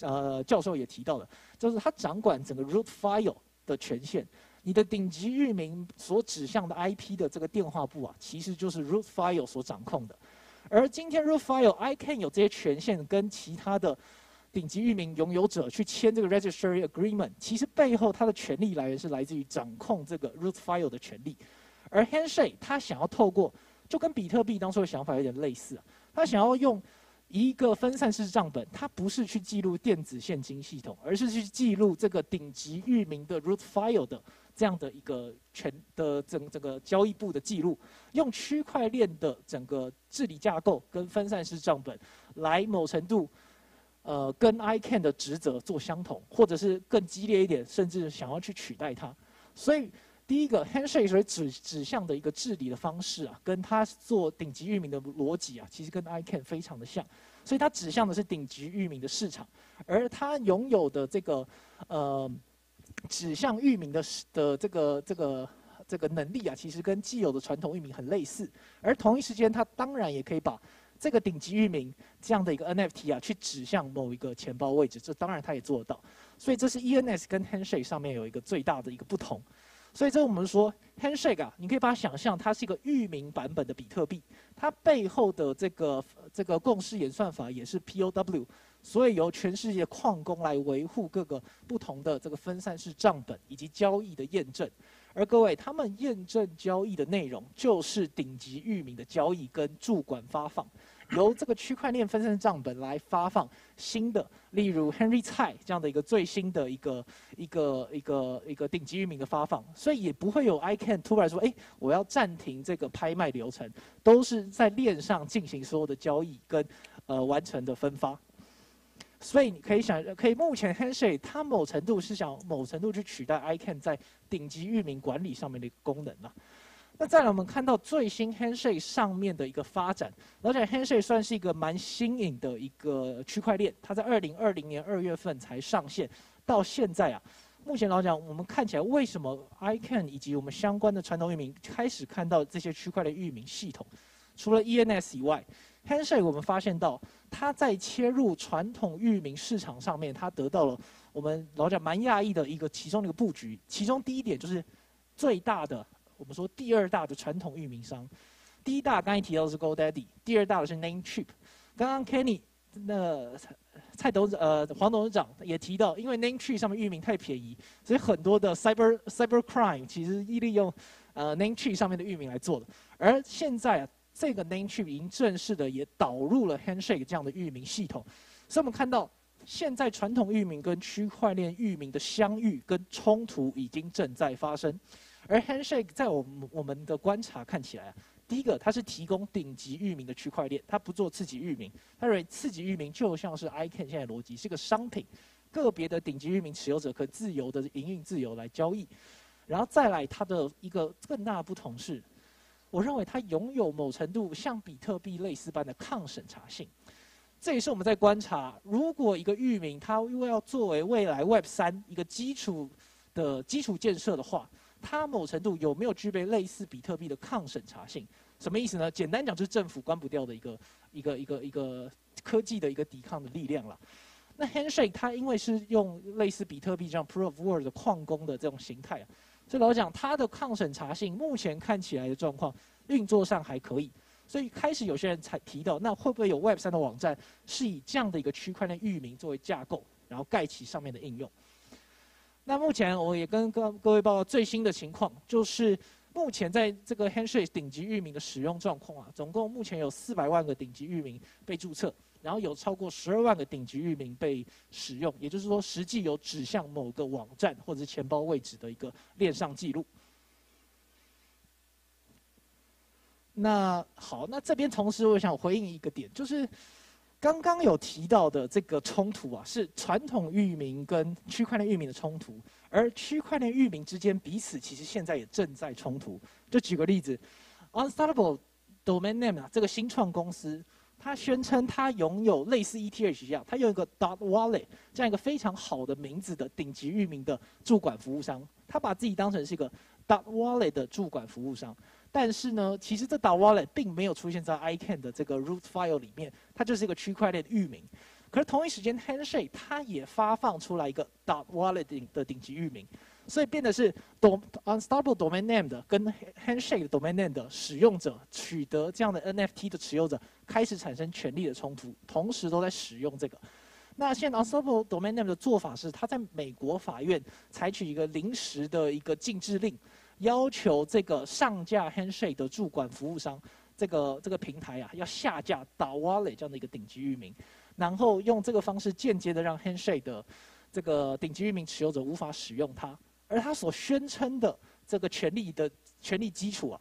呃教授也提到的，就是它掌管整个 root file 的权限。你的顶级域名所指向的 IP 的这个电话簿啊，其实就是 root file 所掌控的。而今天 root File I can 有这些权限，跟其他的。顶级域名拥有者去签这个 registry agreement，其实背后它的权利来源是来自于掌控这个 root file 的权利。而 handshake 它想要透过，就跟比特币当初的想法有点类似啊，它想要用一个分散式账本，它不是去记录电子现金系统，而是去记录这个顶级域名的 root file 的这样的一个全的整整个交易部的记录，用区块链的整个治理架构跟分散式账本来某程度。呃，跟 ICAN 的职责做相同，或者是更激烈一点，甚至想要去取代它。所以，第一个 Handshake 所指指向的一个治理的方式啊，跟它做顶级域名的逻辑啊，其实跟 ICANN 非常的像。所以它指向的是顶级域名的市场，而它拥有的这个呃指向域名的的这个这个这个能力啊，其实跟既有的传统域名很类似。而同一时间，它当然也可以把这个顶级域名这样的一个 NFT 啊，去指向某一个钱包位置，这当然它也做得到。所以这是 ENS 跟 Handshake 上面有一个最大的一个不同。所以这我们说 Handshake 啊，你可以把它想象它是一个域名版本的比特币，它背后的这个这个共识演算法也是 POW，所以由全世界矿工来维护各个不同的这个分散式账本以及交易的验证。而各位，他们验证交易的内容就是顶级域名的交易跟注管发放，由这个区块链分散账本来发放新的，例如 Henry 蔡这样的一个最新的一个一个一个一个顶级域名的发放，所以也不会有 ICANN 突然说，哎，我要暂停这个拍卖流程，都是在链上进行所有的交易跟呃完成的分发。所以你可以想，可以目前 Handshake 它某程度是想某程度去取代 ICANN 在顶级域名管理上面的一个功能啊。那再来我们看到最新 Handshake 上面的一个发展，而且 Handshake 算是一个蛮新颖的一个区块链，它在二零二零年二月份才上线，到现在啊，目前来讲我们看起来为什么 ICANN 以及我们相关的传统域名开始看到这些区块链域名系统，除了 ENS 以外。Handshake 我们发现到，它在切入传统域名市场上面，它得到了我们老讲蛮讶异的一个其中的一个布局。其中第一点就是最大的，我们说第二大的传统域名商，第一大刚才提到的是 GoDaddy，第二大的是 Namecheap。刚刚 Kenny 那蔡董呃黄董事长也提到，因为 Namecheap 上面域名太便宜，所以很多的 Cyber Cyber Crime 其实利用呃 Namecheap 上面的域名来做的。而现在啊。这个 Namechip 已经正式的也导入了 Handshake 这样的域名系统，所以我们看到现在传统域名跟区块链域名的相遇跟冲突已经正在发生，而 Handshake 在我们我们的观察看起来啊，第一个它是提供顶级域名的区块链，它不做次级域名，它认为次级域名就像是 I can 现在逻辑是个商品，个别的顶级域名持有者可自由的营运自由来交易，然后再来它的一个更大的不同是。我认为它拥有某程度像比特币类似般的抗审查性，这也是我们在观察，如果一个域名它因为要作为未来 Web 三一个基础的基础建设的话，它某程度有没有具备类似比特币的抗审查性？什么意思呢？简单讲就是政府关不掉的一个一个一个一个科技的一个抵抗的力量了。那 Handshake 它因为是用类似比特币这样 Proof of Work 的矿工的这种形态啊。所以老讲，它的抗审查性目前看起来的状况，运作上还可以。所以开始有些人才提到，那会不会有 Web 三的网站是以这样的一个区块链域名作为架构，然后盖起上面的应用？那目前我也跟各各位报告最新的情况，就是目前在这个 Handshake 顶级域名的使用状况啊，总共目前有四百万个顶级域名被注册。然后有超过十二万个顶级域名被使用，也就是说，实际有指向某个网站或者是钱包位置的一个链上记录。那好，那这边同时我想回应一个点，就是刚刚有提到的这个冲突啊，是传统域名跟区块链域名的冲突，而区块链域名之间彼此其实现在也正在冲突。就举个例子，Unstartable Domain Name 啊，这个新创公司。他宣称他拥有类似 ETH 一样，他有一个 Dot Wallet 这样一个非常好的名字的顶级域名的驻管服务商，他把自己当成是一个 Dot Wallet 的驻管服务商。但是呢，其实这 Dot Wallet 并没有出现在 ICAN 的这个 root file 里面，它就是一个区块链的域名。可是同一时间，Handshake 它也发放出来一个 Dot Wallet 的顶级域名。所以变得是，Unstoppable Domain Name 的跟 Handshake Domain Name 的使用者取得这样的 NFT 的持有者开始产生权力的冲突，同时都在使用这个。那现在 Unstoppable Domain Name 的做法是，他在美国法院采取一个临时的一个禁制令，要求这个上架 Handshake 的驻管服务商这个这个平台啊，要下架 Dawale 这样的一个顶级域名，然后用这个方式间接的让 Handshake 的这个顶级域名持有者无法使用它。而他所宣称的这个权利的权利基础啊，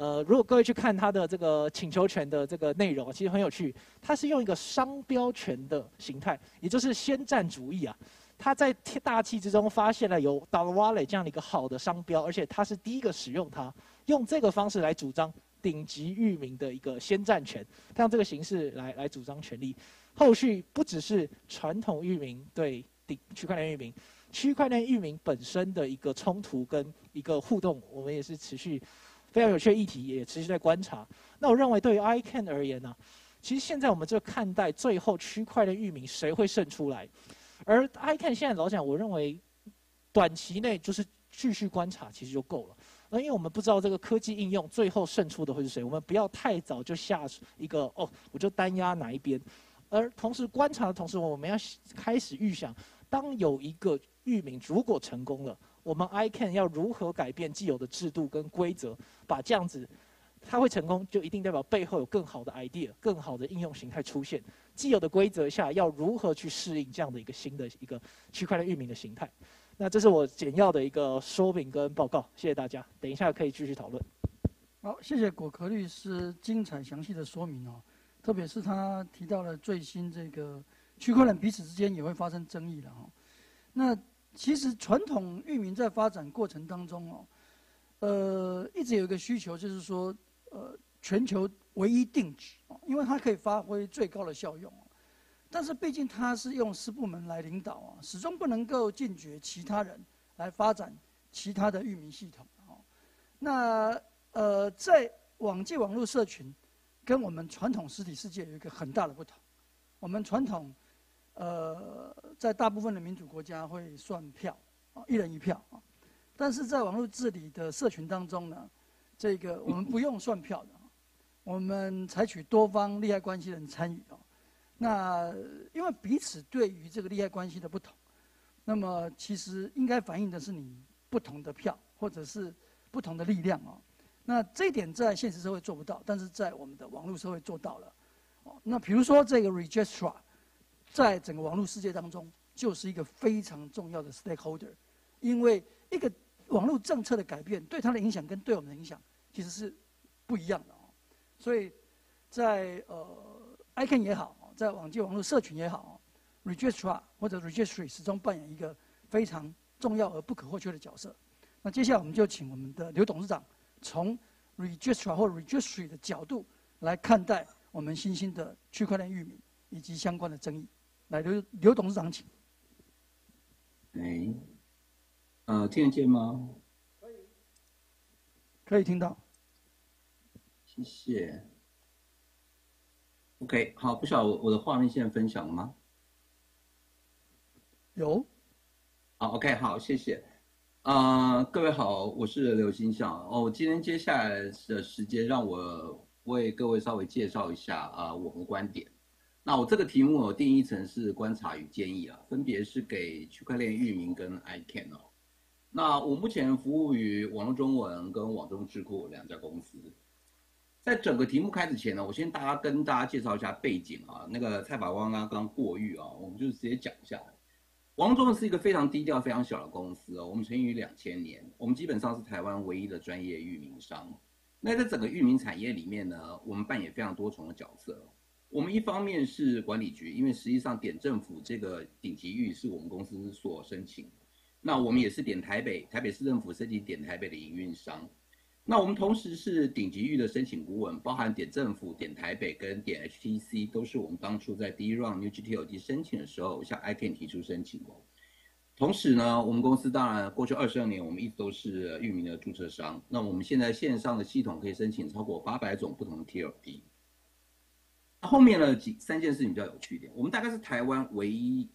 呃，如果各位去看他的这个请求权的这个内容，其实很有趣。他是用一个商标权的形态，也就是先占主义啊。他在大气之中发现了有 d a l w a l e 这样的一个好的商标，而且他是第一个使用它，用这个方式来主张顶级域名的一个先占权，他用这个形式来来主张权利。后续不只是传统域名对顶区块链域名。区块链域名本身的一个冲突跟一个互动，我们也是持续非常有趣的议题，也持续在观察。那我认为对于 ICAN 而言呢，其实现在我们就看待最后区块链域名谁会胜出来。而 ICANN 现在老讲，我认为短期内就是继续观察其实就够了。那因为我们不知道这个科技应用最后胜出的会是谁，我们不要太早就下一个哦，我就单压哪一边。而同时观察的同时，我们要开始预想，当有一个域名如果成功了，我们 I can 要如何改变既有的制度跟规则，把这样子，它会成功，就一定代表背后有更好的 idea、更好的应用形态出现。既有的规则下，要如何去适应这样的一个新的一个区块链域名的形态？那这是我简要的一个说明跟报告，谢谢大家。等一下可以继续讨论。好，谢谢果壳律师精彩详细的说明哦，特别是他提到了最新这个区块链彼此之间也会发生争议了哈。那其实传统域名在发展过程当中哦，呃，一直有一个需求，就是说，呃，全球唯一定制哦，因为它可以发挥最高的效用。但是毕竟它是用私部门来领导啊，始终不能够禁绝其他人来发展其他的域名系统哦。那呃，在网际网络社群跟我们传统实体世界有一个很大的不同。我们传统呃，在大部分的民主国家会算票，啊，一人一票啊，但是在网络治理的社群当中呢，这个我们不用算票的，我们采取多方利害关系人参与啊，那因为彼此对于这个利害关系的不同，那么其实应该反映的是你不同的票或者是不同的力量啊，那这一点在现实社会做不到，但是在我们的网络社会做到了，哦，那比如说这个 Registra。在整个网络世界当中，就是一个非常重要的 stakeholder，因为一个网络政策的改变对它的影响跟对我们的影响其实是不一样的哦。所以在呃 ICANN 也好，在网际网络社群也好，Registrar 或者 Registry 始终扮演一个非常重要而不可或缺的角色。那接下来我们就请我们的刘董事长从 Registrar 或 Registry 的角度来看待我们新兴的区块链域名以及相关的争议。来，刘刘董事长，请。哎，呃，听得见吗？可以，可以听到。谢谢。OK，好，不晓得我的画面现在分享了吗？有。好，OK，好，谢谢。啊，各位好，我是刘金相。哦，今天接下来的时间，让我为各位稍微介绍一下啊，我们的观点。那我这个题目我定义成是观察与建议啊，分别是给区块链域名跟 ICANN 哦。那我目前服务于网络中文跟网中智库两家公司。在整个题目开始前呢，我先大家跟大家介绍一下背景啊。那个蔡法官刚刚过誉啊，我们就直接讲一下。网络中文是一个非常低调、非常小的公司哦。我们成立于两千年，我们基本上是台湾唯一的专业域名商。那在整个域名产业里面呢，我们扮演非常多重的角色。我们一方面是管理局，因为实际上点政府这个顶级域是我们公司所申请，那我们也是点台北台北市政府申请点台北的营运商，那我们同时是顶级域的申请顾问，包含点政府、点台北跟点 HTC 都是我们当初在第一 round New GTO D 申请的时候向 ICANN 提出申请的。同时呢，我们公司当然过去二十二年我们一直都是域名的注册商，那我们现在线上的系统可以申请超过八百种不同的 TLD。后面呢几三件事情比较有趣一点，我们大概是台湾唯一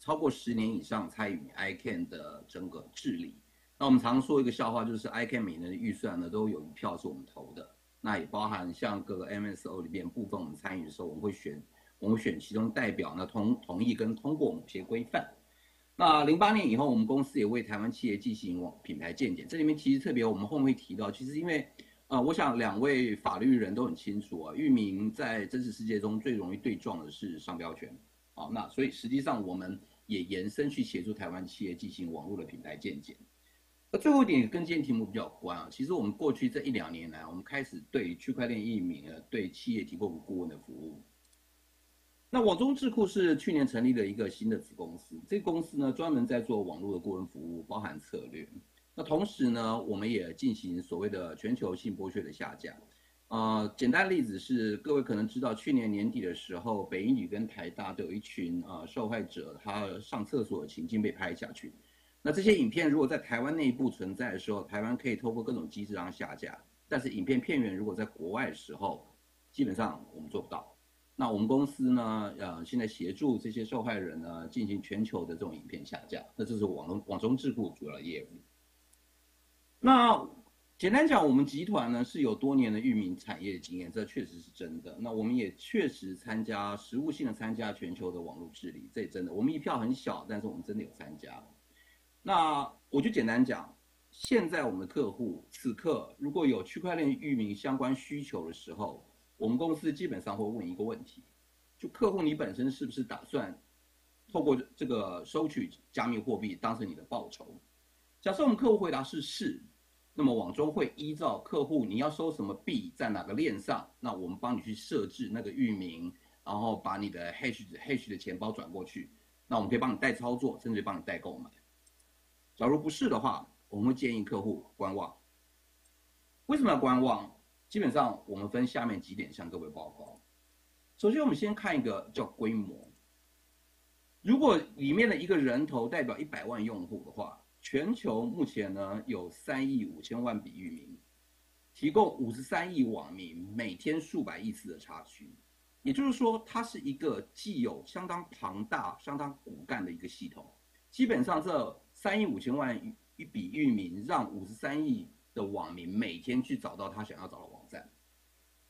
超过十年以上参与 I Can 的整个治理。那我们常说一个笑话，就是 I Can 每年的预算呢都有一票是我们投的，那也包含像各个 MSO 里边部分我们参与的时候，我们会选我们选其中代表呢同同意跟通过某些规范。那零八年以后，我们公司也为台湾企业进行网品牌建检，这里面其实特别我们后面会提到，其实因为。啊，我想两位法律人都很清楚啊，域名在真实世界中最容易对撞的是商标权。好，那所以实际上我们也延伸去协助台湾企业进行网络的品牌建检。那最后一点跟今天题目比较有关啊，其实我们过去这一两年来，我们开始对区块链域名呃对企业提供顾问的服务。那网中智库是去年成立了一个新的子公司，这个公司呢专门在做网络的顾问服务，包含策略。那同时呢，我们也进行所谓的全球性剥削的下架。呃，简单例子是，各位可能知道，去年年底的时候，北英女跟台大都有一群啊受害者，他上厕所的情境被拍下去。那这些影片如果在台湾内部存在的时候，台湾可以透过各种机制让下架。但是影片片源如果在国外的时候，基本上我们做不到。那我们公司呢，呃，现在协助这些受害人呢进行全球的这种影片下架。那这是网中网中智库主要的业务。那简单讲，我们集团呢是有多年的域名产业经验，这确实是真的。那我们也确实参加实物性的参加全球的网络治理，这也真的。我们一票很小，但是我们真的有参加。那我就简单讲，现在我们的客户此刻如果有区块链域名相关需求的时候，我们公司基本上会问一个问题：就客户你本身是不是打算透过这个收取加密货币当成你的报酬？假设我们客户回答是是，那么网中会依照客户你要收什么币，在哪个链上，那我们帮你去设置那个域名，然后把你的 hash hash 的钱包转过去，那我们可以帮你代操作，甚至帮你代购买。假如不是的话，我们会建议客户观望。为什么要观望？基本上我们分下面几点向各位报告。首先，我们先看一个叫规模。如果里面的一个人头代表一百万用户的话。全球目前呢有三亿五千万笔域名，提供五十三亿网民每天数百亿次的查询，也就是说，它是一个既有相当庞大、相当骨干的一个系统。基本上，这三亿五千万一笔域名，让五十三亿的网民每天去找到他想要找的网站。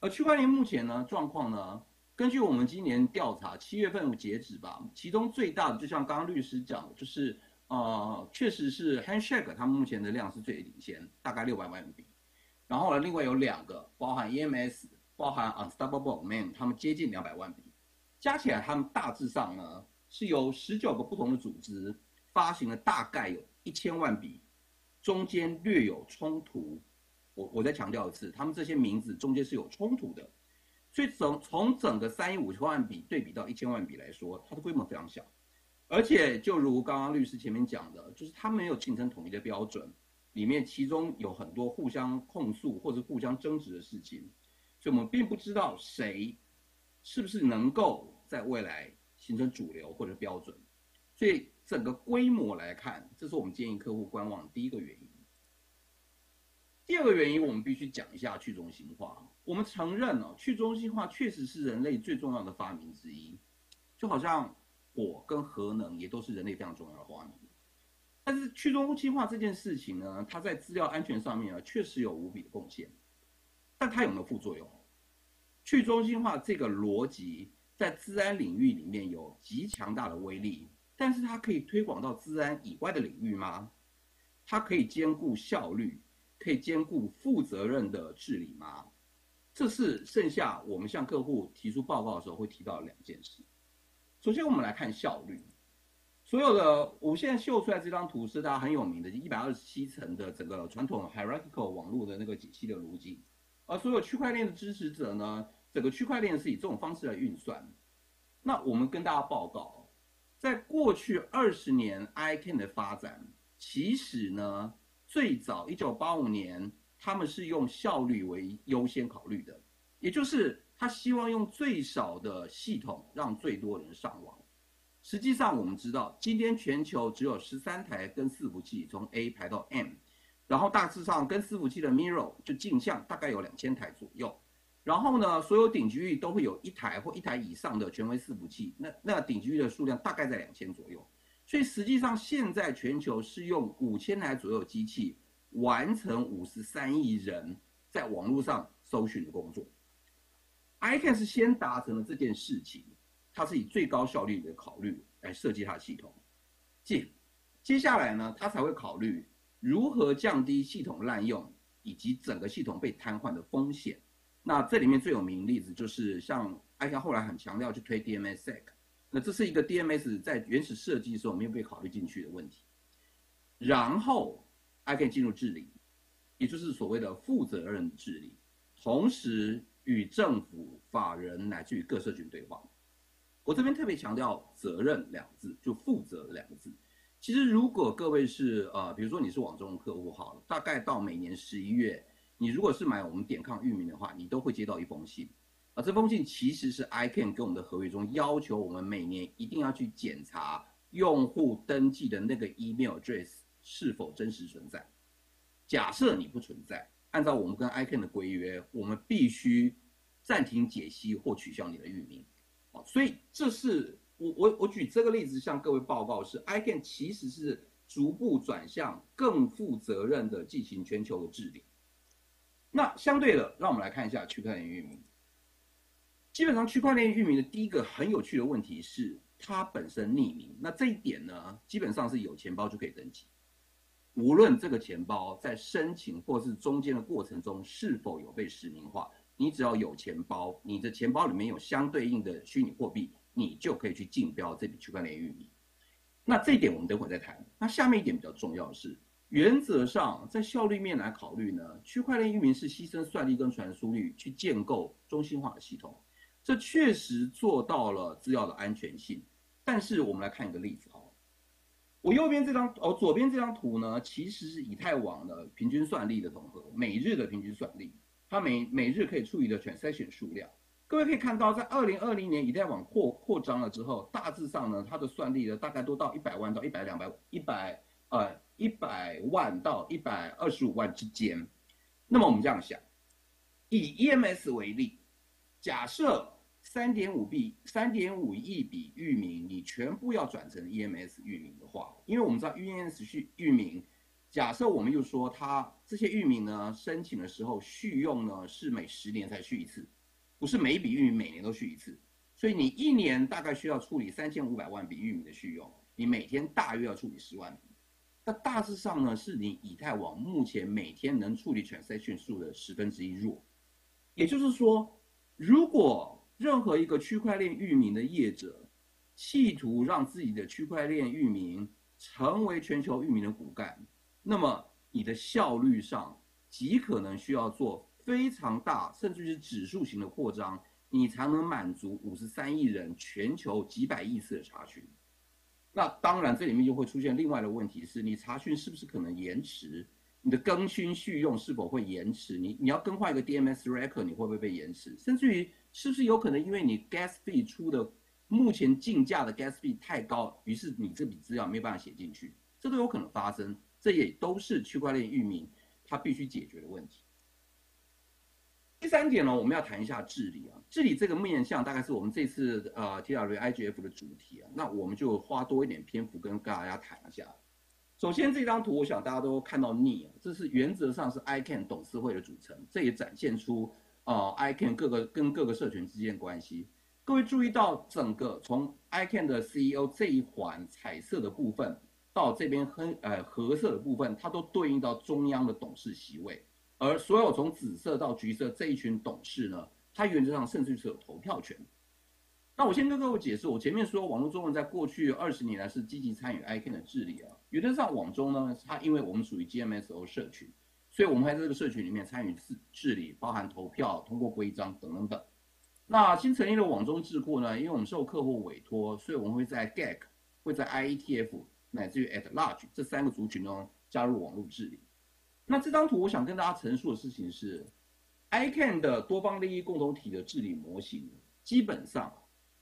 而区块链目前呢状况呢，根据我们今年调查，七月份截止吧，其中最大的就像刚刚律师讲，就是。呃，确实是 Handshake，它目前的量是最领先，大概六百万笔。然后呢，另外有两个，包含 EMS，包含 Unstoppable Man，他们接近两百万笔，加起来他们大致上呢是由十九个不同的组织发行了大概有一千万笔中间略有冲突。我我再强调一次，他们这些名字中间是有冲突的。所以从从整个三亿五千万笔对比到一千万笔来说，它的规模非常小，而且就如刚刚律师前面讲的，就是他没有形成统一的标准，里面其中有很多互相控诉或者互相争执的事情，所以我们并不知道谁是不是能够在未来形成主流或者标准。所以整个规模来看，这是我们建议客户观望的第一个原因。第二个原因，我们必须讲一下去中心化。我们承认哦，去中心化确实是人类最重要的发明之一，就好像火跟核能也都是人类非常重要的发明。但是去中心化这件事情呢，它在资料安全上面啊，确实有无比的贡献，但它有没有副作用？去中心化这个逻辑在治安领域里面有极强大的威力，但是它可以推广到治安以外的领域吗？它可以兼顾效率？可以兼顾负责任的治理吗？这是剩下我们向客户提出报告的时候会提到的两件事。首先，我们来看效率。所有的我现在秀出来这张图是大家很有名的，一百二十七层的整个传统 hierarchical 网络的那个解析的逻辑。而所有区块链的支持者呢，整个区块链是以这种方式来运算。那我们跟大家报告，在过去二十年，I can 的发展，其实呢。最早一九八五年，他们是用效率为优先考虑的，也就是他希望用最少的系统让最多人上网。实际上，我们知道今天全球只有十三台跟伺服器从 A 排到 M，然后大致上跟伺服器的 Mirror 就镜像大概有两千台左右。然后呢，所有顶级域都会有一台或一台以上的权威伺服器，那那顶级域的数量大概在两千左右。所以实际上，现在全球是用五千台左右机器完成五十三亿人在网络上搜寻的工作。I can 是先达成了这件事情，它是以最高效率的考虑来设计它的系统。接接下来呢，它才会考虑如何降低系统滥用以及整个系统被瘫痪的风险。那这里面最有名的例子就是像 I can 后来很强调去推 DMSSEC。那这是一个 DMS 在原始设计的时候没有被考虑进去的问题，然后 I can 进入治理，也就是所谓的负责任治理，同时与政府、法人乃至于各社群对话。我这边特别强调“责任”两字，就负责两个字。其实如果各位是呃，比如说你是网中的客户好了，大概到每年十一月，你如果是买我们点抗域名的话，你都会接到一封信。啊，这封信其实是 iCANN 跟我们的合约中要求我们每年一定要去检查用户登记的那个 email address 是否真实存在。假设你不存在，按照我们跟 iCANN 的规约，我们必须暂停解析或取消你的域名。啊，所以这是我我我举这个例子向各位报告，是 iCANN 其实是逐步转向更负责任的进行全球的治理。那相对的，让我们来看一下区块链域名。基本上，区块链域名的第一个很有趣的问题是，它本身匿名。那这一点呢，基本上是有钱包就可以登记，无论这个钱包在申请或是中间的过程中是否有被实名化，你只要有钱包，你的钱包里面有相对应的虚拟货币，你就可以去竞标这笔区块链域名。那这一点我们等会再谈。那下面一点比较重要的是，原则上在效率面来考虑呢，区块链域名是牺牲算力跟传输率去建构中心化的系统。这确实做到了资料的安全性，但是我们来看一个例子哈，我右边这张哦，左边这张图呢，其实是以太网的平均算力的总和，每日的平均算力，它每每日可以处理的 transaction 数量。各位可以看到，在二零二零年以太网扩扩张了之后，大致上呢，它的算力呢大概都到一百万到一百两百一百呃一百万到一百二十五万之间。那么我们这样想，以 EMS 为例，假设三点五 B，三点五亿笔域名，你全部要转成 EMS 域名的话，因为我们知道 EMS 续域名，假设我们又说它这些域名呢，申请的时候续用呢是每十年才续一次，不是每一笔域名每年都续一次，所以你一年大概需要处理三千五百万笔域名的续用，你每天大约要处理十万笔，那大致上呢是你以太网目前每天能处理 transaction 数的十分之一弱，也就是说，如果任何一个区块链域名的业者，企图让自己的区块链域名成为全球域名的骨干，那么你的效率上极可能需要做非常大，甚至是指数型的扩张，你才能满足五十三亿人全球几百亿次的查询。那当然，这里面就会出现另外的问题是，你查询是不是可能延迟？你的更新续用是否会延迟？你你要更换一个 DMS record，你会不会被延迟？甚至于是不是有可能因为你 gas fee 出的目前竞价的 gas fee 太高，于是你这笔资料没办法写进去，这都有可能发生。这也都是区块链域名它必须解决的问题。第三点呢，我们要谈一下治理啊，治理这个面向大概是我们这次呃 TWIGF 的主题啊，那我们就花多一点篇幅跟大家谈一下。首先这张图，我想大家都看到腻啊，这是原则上是 ICANN 董事会的组成，这也展现出呃，iCan 各个跟各个社群之间的关系。各位注意到整个从 iCan 的 CEO 这一环彩色的部分到这边黑呃褐色的部分，它都对应到中央的董事席位。而所有从紫色到橘色这一群董事呢，它原则上甚至是有投票权。那我先跟各位解释，我前面说网络中文在过去二十年来是积极参与 iCan 的治理啊。原则上网中呢，它因为我们属于 GMSO 社群，所以我们在这个社群里面参与治治理，包含投票、通过规章等等等。那新成立的网中智库呢，因为我们受客户委托，所以我们会在 GAC、会在 IETF 乃至于 At Large 这三个族群中加入网络治理。那这张图我想跟大家陈述的事情是，ICAN 的多方利益共同体的治理模型，基本上。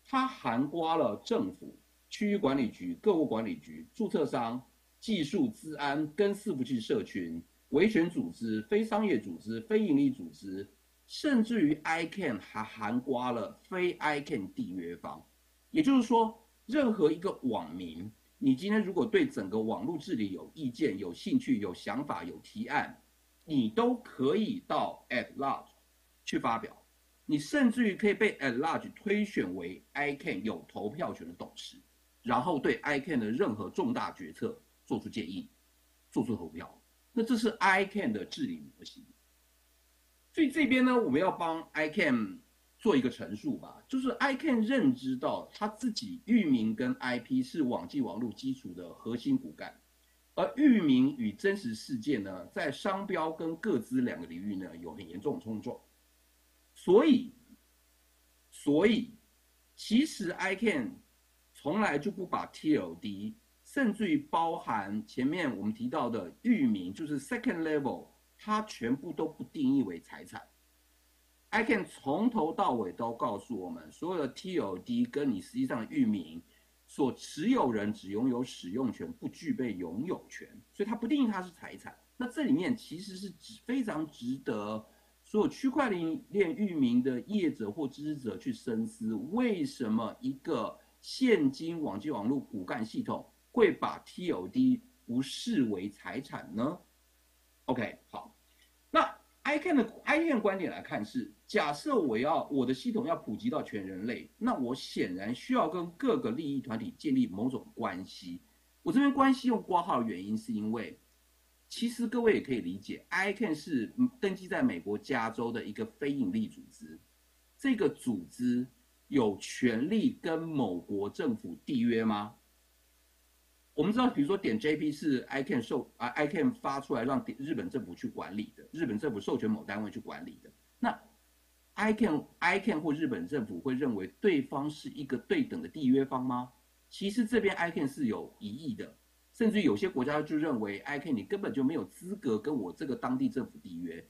它涵盖了政府、区域管理局、个物管理局、注册商、技术、治安、跟伺服器社群、维权组织、非商业组织、非营利组织，甚至于 ICAN 还涵盖了非 ICAN 缔约方。也就是说，任何一个网民，你今天如果对整个网络治理有意见、有兴趣、有想法、有提案，你都可以到 At Large 去发表。你甚至于可以被 at large 推选为 ICAN 有投票权的董事，然后对 ICAN 的任何重大决策做出建议，做出投票。那这是 I can 的治理模型。所以这边呢，我们要帮 I can 做一个陈述吧，就是 I can 认知到他自己域名跟 IP 是网际网络基础的核心骨干，而域名与真实世界呢，在商标跟各资两个领域呢，有很严重的冲撞。所以，所以，其实 I can 从来就不把 TLD，甚至于包含前面我们提到的域名，就是 second level，它全部都不定义为财产。I can 从头到尾都告诉我们，所有的 TLD 跟你实际上的域名所持有人只拥有使用权，不具备拥有权，所以它不定义它是财产。那这里面其实是非常值得。所有区块链域名的业者或支持者去深思，为什么一个现今网际网络骨干系统会把 TOD 不视为财产呢？OK，好，那 I can 的 I can 观点来看是，假设我要我的系统要普及到全人类，那我显然需要跟各个利益团体建立某种关系。我这边关系用挂号的原因是因为。其实各位也可以理解，I can 是登记在美国加州的一个非营利组织。这个组织有权利跟某国政府缔约吗？我们知道，比如说点 JP 是 I can 授啊，I can 发出来让日本政府去管理的，日本政府授权某单位去管理的。那 I can I can 或日本政府会认为对方是一个对等的缔约方吗？其实这边 I can 是有疑义的。甚至有些国家就认为，ICANN 你根本就没有资格跟我这个当地政府缔约，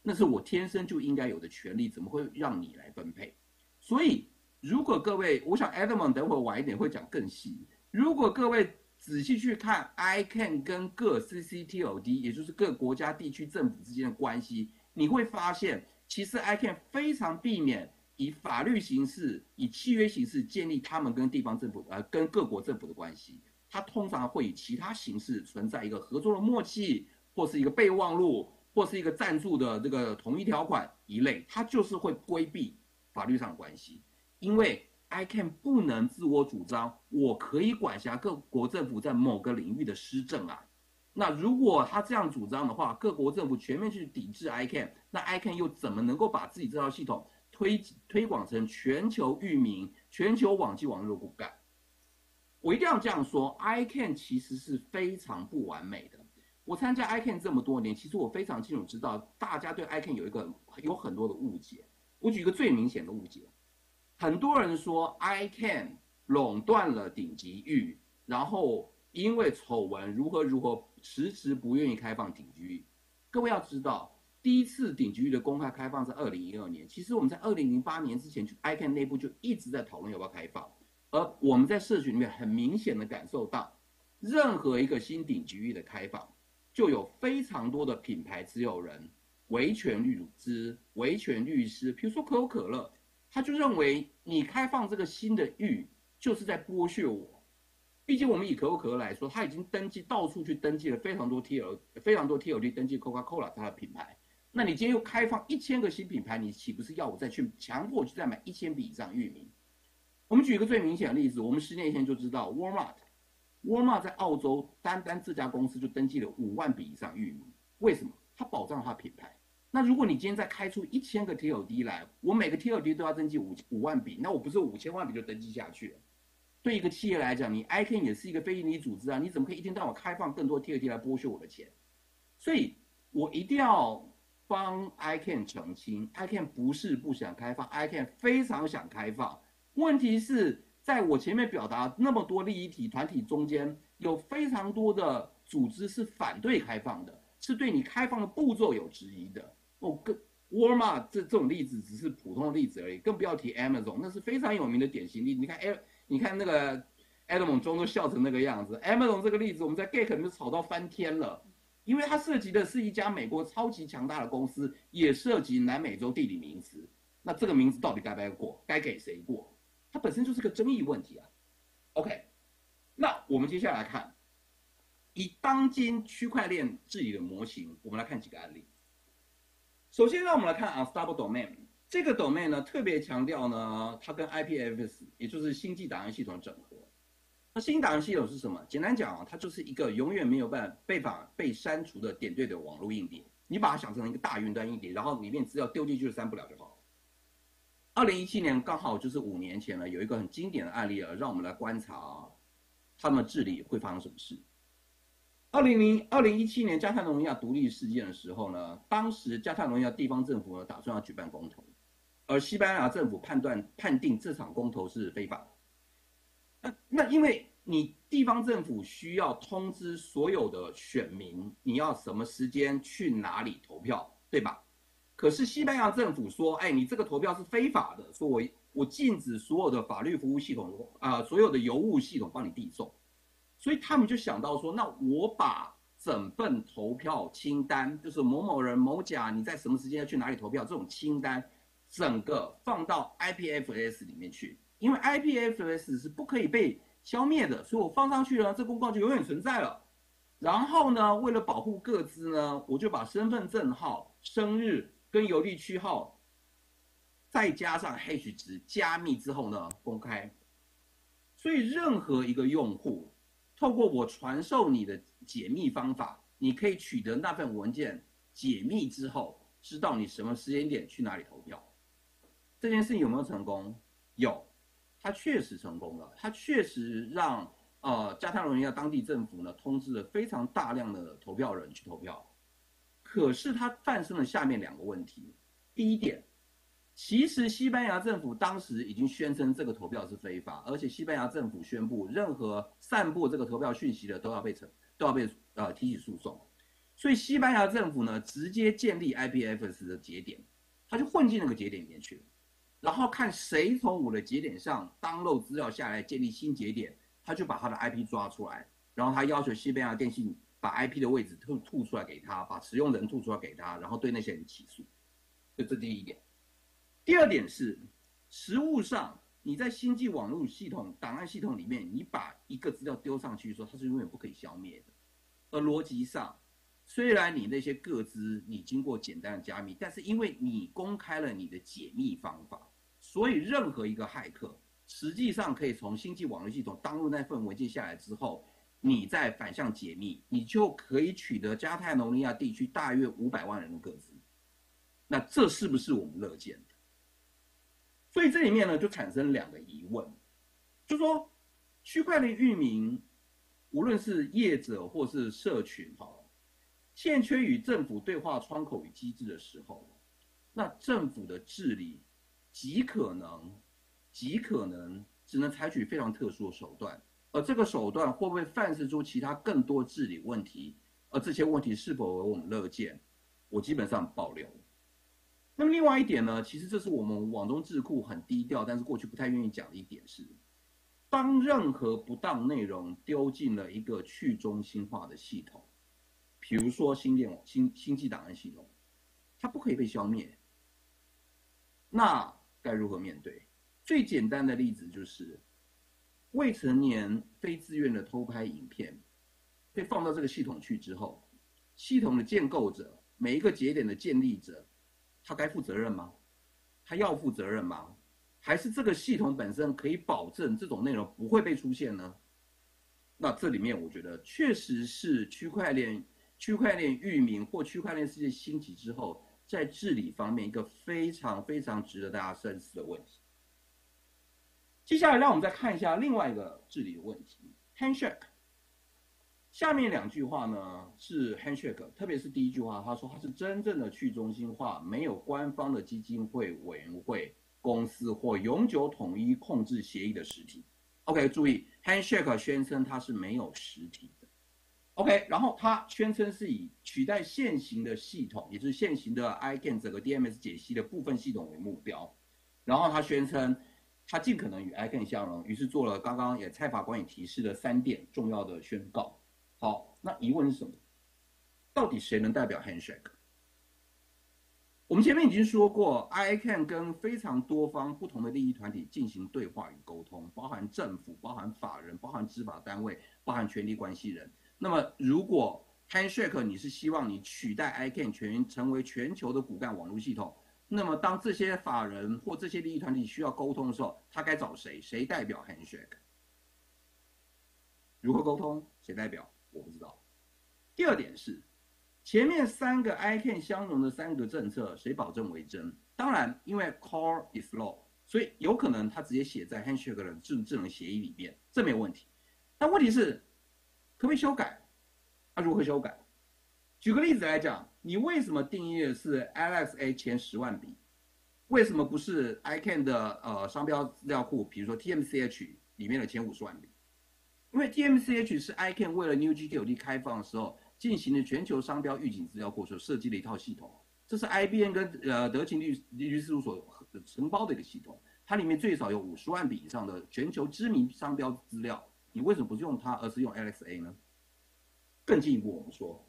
那是我天生就应该有的权利，怎么会让你来分配？所以，如果各位，我想 Edmond 等会晚一点会讲更细。如果各位仔细去看，I can 跟各 CCTO D，也就是各国家地区政府之间的关系，你会发现，其实 ICANN 非常避免以法律形式、以契约形式建立他们跟地方政府呃跟各国政府的关系。它通常会以其他形式存在一个合作的默契，或是一个备忘录，或是一个赞助的这个同一条款一类，它就是会规避法律上的关系，因为，I can 不能自我主张，我可以管辖各国政府在某个领域的施政啊。那如果他这样主张的话，各国政府全面去抵制 I can，那 I can 又怎么能够把自己这套系统推推广成全球域名、全球网际网络骨干？我一定要这样说，I can 其实是非常不完美的。我参加 I can 这么多年，其实我非常清楚知道，大家对 ICANN 有一个有很多的误解。我举一个最明显的误解，很多人说，I can 垄断了顶级域，然后因为丑闻如何如何，迟迟不愿意开放顶级域。各位要知道，第一次顶级域的公开开放是二零一二年，其实我们在二零零八年之前，ICANN 内部就一直在讨论要不要开放，而我们在社群里面很明显的感受到，任何一个新顶级域的开放。就有非常多的品牌持有人、维权律师、维权律师，比如说可口可乐，他就认为你开放这个新的域就是在剥削我。毕竟我们以可口可乐来说，他已经登记到处去登记了非常多 T L 非常多 T L D 登记 Coca Cola 它的品牌。那你今天又开放一千个新品牌，你岂不是要我再去强迫去再买一千笔以上域名？我们举一个最明显的例子，我们十年前就知道 Walmart。沃尔玛在澳洲单单这家公司就登记了五万笔以上域名，为什么？它保障它品牌。那如果你今天再开出一千个 TLD 来，我每个 TLD 都要登记五五万笔，那我不是五千万笔就登记下去了？对一个企业来讲，你 I can 也是一个非营利组织啊，你怎么可以一天到晚开放更多 TLD 来剥削我的钱？所以我一定要帮 I can 澄清，I can 不是不想开放，I can 非常想开放，问题是。在我前面表达那么多利益体团体中间，有非常多的组织是反对开放的，是对你开放的步骤有质疑的。哦，跟沃尔玛这这种例子只是普通的例子而已，更不要提 Amazon，那是非常有名的典型例子。你看，哎，你看那个 Adam 中都笑成那个样子。Amazon 这个例子，我们在 Gay 可能吵到翻天了，因为它涉及的是一家美国超级强大的公司，也涉及南美洲地理名词。那这个名字到底该不该过？该给谁过？它本身就是个争议问题啊。OK，那我们接下来看，以当今区块链治理的模型，我们来看几个案例。首先，让我们来看 Unstable Domain 这个 domain 呢，特别强调呢，它跟 IPFS，也就是星际档案系统整合。那星际档案系统是什么？简单讲啊，它就是一个永远没有办法被法被删除的点对的网络硬碟。你把它想成一个大云端硬碟，然后里面资料丢进去就删不了就好。二零一七年刚好就是五年前了，有一个很经典的案例啊，让我们来观察他们治理会发生什么事。二零零二零一七年加泰罗尼亚独立事件的时候呢，当时加泰罗尼亚地方政府呢打算要举办公投，而西班牙政府判断判定这场公投是非法。那那因为你地方政府需要通知所有的选民，你要什么时间去哪里投票，对吧？可是西班牙政府说：“哎，你这个投票是非法的，说我我禁止所有的法律服务系统啊，所有的邮务系统帮你递送。”所以他们就想到说：“那我把整份投票清单，就是某某人某甲你在什么时间要去哪里投票这种清单，整个放到 IPFS 里面去，因为 IPFS 是不可以被消灭的，所以我放上去了，这公告就永远存在了。然后呢，为了保护各自呢，我就把身份证号、生日。”跟邮递区号，再加上 H 值加密之后呢，公开。所以任何一个用户，透过我传授你的解密方法，你可以取得那份文件解密之后，知道你什么时间点去哪里投票。这件事情有没有成功？有，它确实成功了。它确实让呃加泰罗尼亚当地政府呢通知了非常大量的投票人去投票。可是它诞生了下面两个问题。第一点，其实西班牙政府当时已经宣称这个投票是非法，而且西班牙政府宣布，任何散布这个投票讯息的都要被惩，都要被呃提起诉讼。所以西班牙政府呢，直接建立 IPFS 的节点，他就混进那个节点里面去了，然后看谁从我的节点上 download 资料下来建立新节点，他就把他的 IP 抓出来，然后他要求西班牙电信。把 IP 的位置吐吐出来给他，把使用人吐出来给他，然后对那些人起诉，这这第一点。第二点是，实物上你在星际网络系统档案系统里面，你把一个资料丢上去说它是永远不可以消灭的。而逻辑上，虽然你那些个资你经过简单的加密，但是因为你公开了你的解密方法，所以任何一个骇客实际上可以从星际网络系统登录那份文件下来之后。你再反向解密，你就可以取得加泰罗尼亚地区大约五百万人的个资，那这是不是我们乐见？所以这里面呢，就产生两个疑问，就说区块链域名，无论是业者或是社群，哈，欠缺与政府对话窗口与机制的时候，那政府的治理极可能、极可能只能采取非常特殊的手段，而这个手段会不会泛示出其他更多治理问题？而这些问题是否为我们乐见？我基本上保留。那么另外一点呢，其实这是我们网中智库很低调，但是过去不太愿意讲的一点是，当任何不当内容丢进了一个去中心化的系统。比如说新电网、星星际档案系统，它不可以被消灭。那该如何面对？最简单的例子就是，未成年非自愿的偷拍影片，被放到这个系统去之后，系统的建构者、每一个节点的建立者，他该负责任吗？他要负责任吗？还是这个系统本身可以保证这种内容不会被出现呢？那这里面我觉得确实是区块链。区块链域名或区块链世界兴起之后，在治理方面一个非常非常值得大家深思的问题。接下来，让我们再看一下另外一个治理的问题：Handshake。下面两句话呢是 Handshake，特别是第一句话，他说他是真正的去中心化，没有官方的基金会、委员会、公司或永久统一控制协议的实体。OK，注意，Handshake 宣称它是没有实体的。OK，然后他宣称是以取代现行的系统，也就是现行的 ICANN 整个 DMS 解析的部分系统为目标，然后他宣称他尽可能与 I can 相容，于是做了刚刚也蔡法官也提示的三点重要的宣告。好，那疑问是什么？到底谁能代表 Handshake？我们前面已经说过，i can 跟非常多方不同的利益团体进行对话与沟通，包含政府、包含法人、包含执法单位、包含权利关系人。那么，如果 Handshake 你是希望你取代 i can 全成为全球的骨干网络系统，那么当这些法人或这些利益团体需要沟通的时候，他该找谁？谁代表 Handshake？如何沟通？谁代表？我不知道。第二点是，前面三个 I can 相容的三个政策，谁保证为真？当然，因为 Core is law，所以有可能他直接写在 Handshake 的智智能协议里面，这没有问题。但问题是。可不可以修改？那如何修改？举个例子来讲，你为什么定义的是 LXA 前十万笔？为什么不是 I can 的呃商标资料库，比如说 TMCH 里面的前五十万笔？因为 TMCH 是 Ican 为了 NewGTOD 开放的时候进行的全球商标预警资料库所设计的一套系统。这是 IBM 跟呃德勤律律师事务所承包的一个系统，它里面最少有五十万笔以上的全球知名商标资料。你为什么不是用它，而是用 LXA 呢？更进一步，我们说，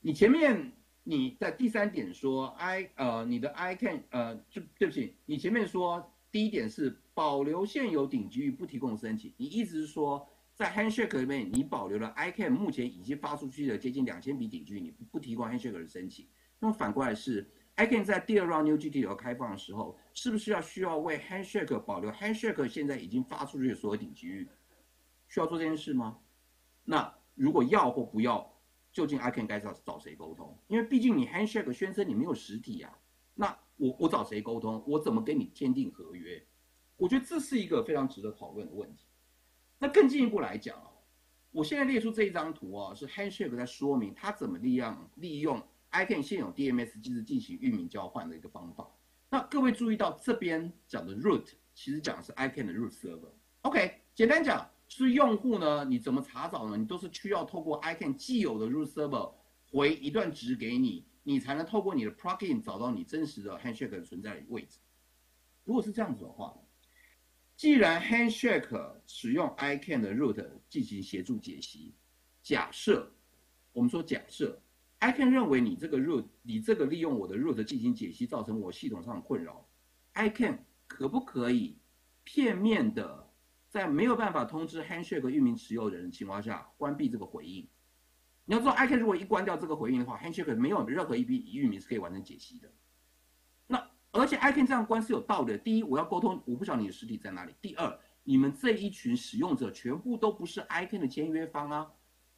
你前面你在第三点说 I 呃你的 Ican，呃就对不起，你前面说第一点是保留现有顶级域不提供申请，你意思是说在 Handshake 里面你保留了 I can 目前已经发出去的接近两千笔顶级域，你不不提供 Handshake 的申请。那么反过来是 I can 在第二 round New GT 要开放的时候，是不是要需要为 Handshake 保留 Handshake 现在已经发出去的所有顶级域？需要做这件事吗？那如果要或不要，究竟 ICANN 该找找谁沟通？因为毕竟你 Handshake 宣称你没有实体呀，那我我找谁沟通？我怎么跟你签订合约？我觉得这是一个非常值得讨论的问题。那更进一步来讲啊，我现在列出这一张图啊，是 Handshake 在说明它怎么利用利用 i c a n 现有 DMS 机制进行域名交换的一个方法。那各位注意到这边讲的 root，其实讲的是 i c a n 的 root server。OK，简单讲。是用户呢？你怎么查找呢？你都是需要透过 ICANN 既有的 root server 回一段值给你，你才能透过你的 plugin 找到你真实的 handshake 存在的位置。如果是这样子的话，既然 handshake 使用 ICAN 的 root 进行协助解析，假设我们说假设 ICAN 认为你这个 root，你这个利用我的 root 进行解析造成我系统上的困扰，ICAN 可不可以片面的？在没有办法通知 Handshake 域名持有人的情况下，关闭这个回应。你要知道，ICANN 如果一关掉这个回应的话，Handshake 没有任何一笔域名是可以完成解析的。而且，i can 这样关是有道理的。第一，我要沟通，我不晓得你的实体在哪里。第二，你们这一群使用者全部都不是 i can 的签约方啊，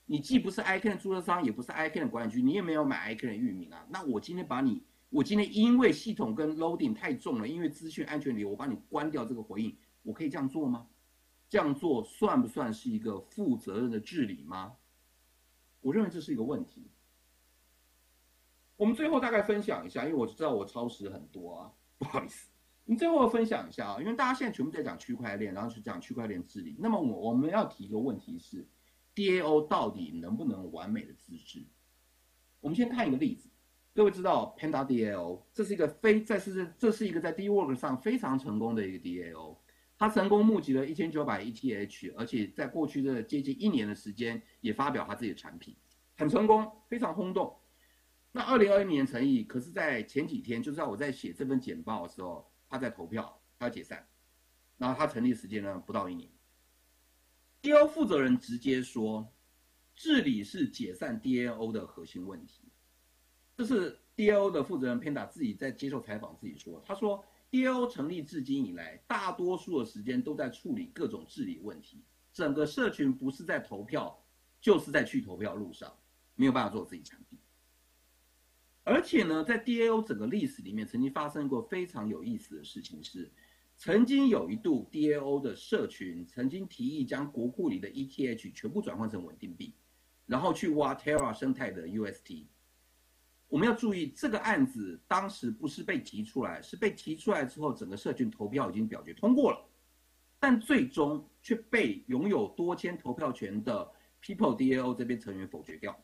你既不是 i can 的注册商，也不是 i can 的管理局，你也没有买 i can 的域名啊。那我今天把你，我今天因为系统跟 loading 太重了，因为资讯安全流，我把你关掉这个回应，我可以这样做吗？这样做算不算是一个负责任的治理吗？我认为这是一个问题。我们最后大概分享一下，因为我知道我超时很多啊，不好意思。我们最后分享一下啊，因为大家现在全部在讲区块链，然后去讲区块链治理。那么我我们要提一个问题是，DAO 到底能不能完美的自治？我们先看一个例子，各位知道 Panda DAO，这是一个非在是这是一个在 D Work 上非常成功的一个 DAO，它成功募集了一千九百 ETH，而且在过去的接近一年的时间也发表它自己的产品，很成功，非常轰动。那二零二一年成立，可是，在前几天，就是在我在写这份简报的时候。他在投票，他要解散，然后他成立时间呢不到一年。DAO 负责人直接说，治理是解散 DAO 的核心问题。这是 DAO 的负责人 Panda 自己在接受采访自己说，他说 DAO 成立至今以来，大多数的时间都在处理各种治理问题，整个社群不是在投票，就是在去投票路上，没有办法做自己产品。而且呢，在 DAO 整个历史里面，曾经发生过非常有意思的事情，是曾经有一度 DAO 的社群曾经提议将国库里的 ETH 全部转换成稳定币，然后去挖 Terra 生态的 UST。我们要注意，这个案子当时不是被提出来，是被提出来之后，整个社群投票已经表决通过了，但最终却被拥有多签投票权的 People DAO 这边成员否决掉。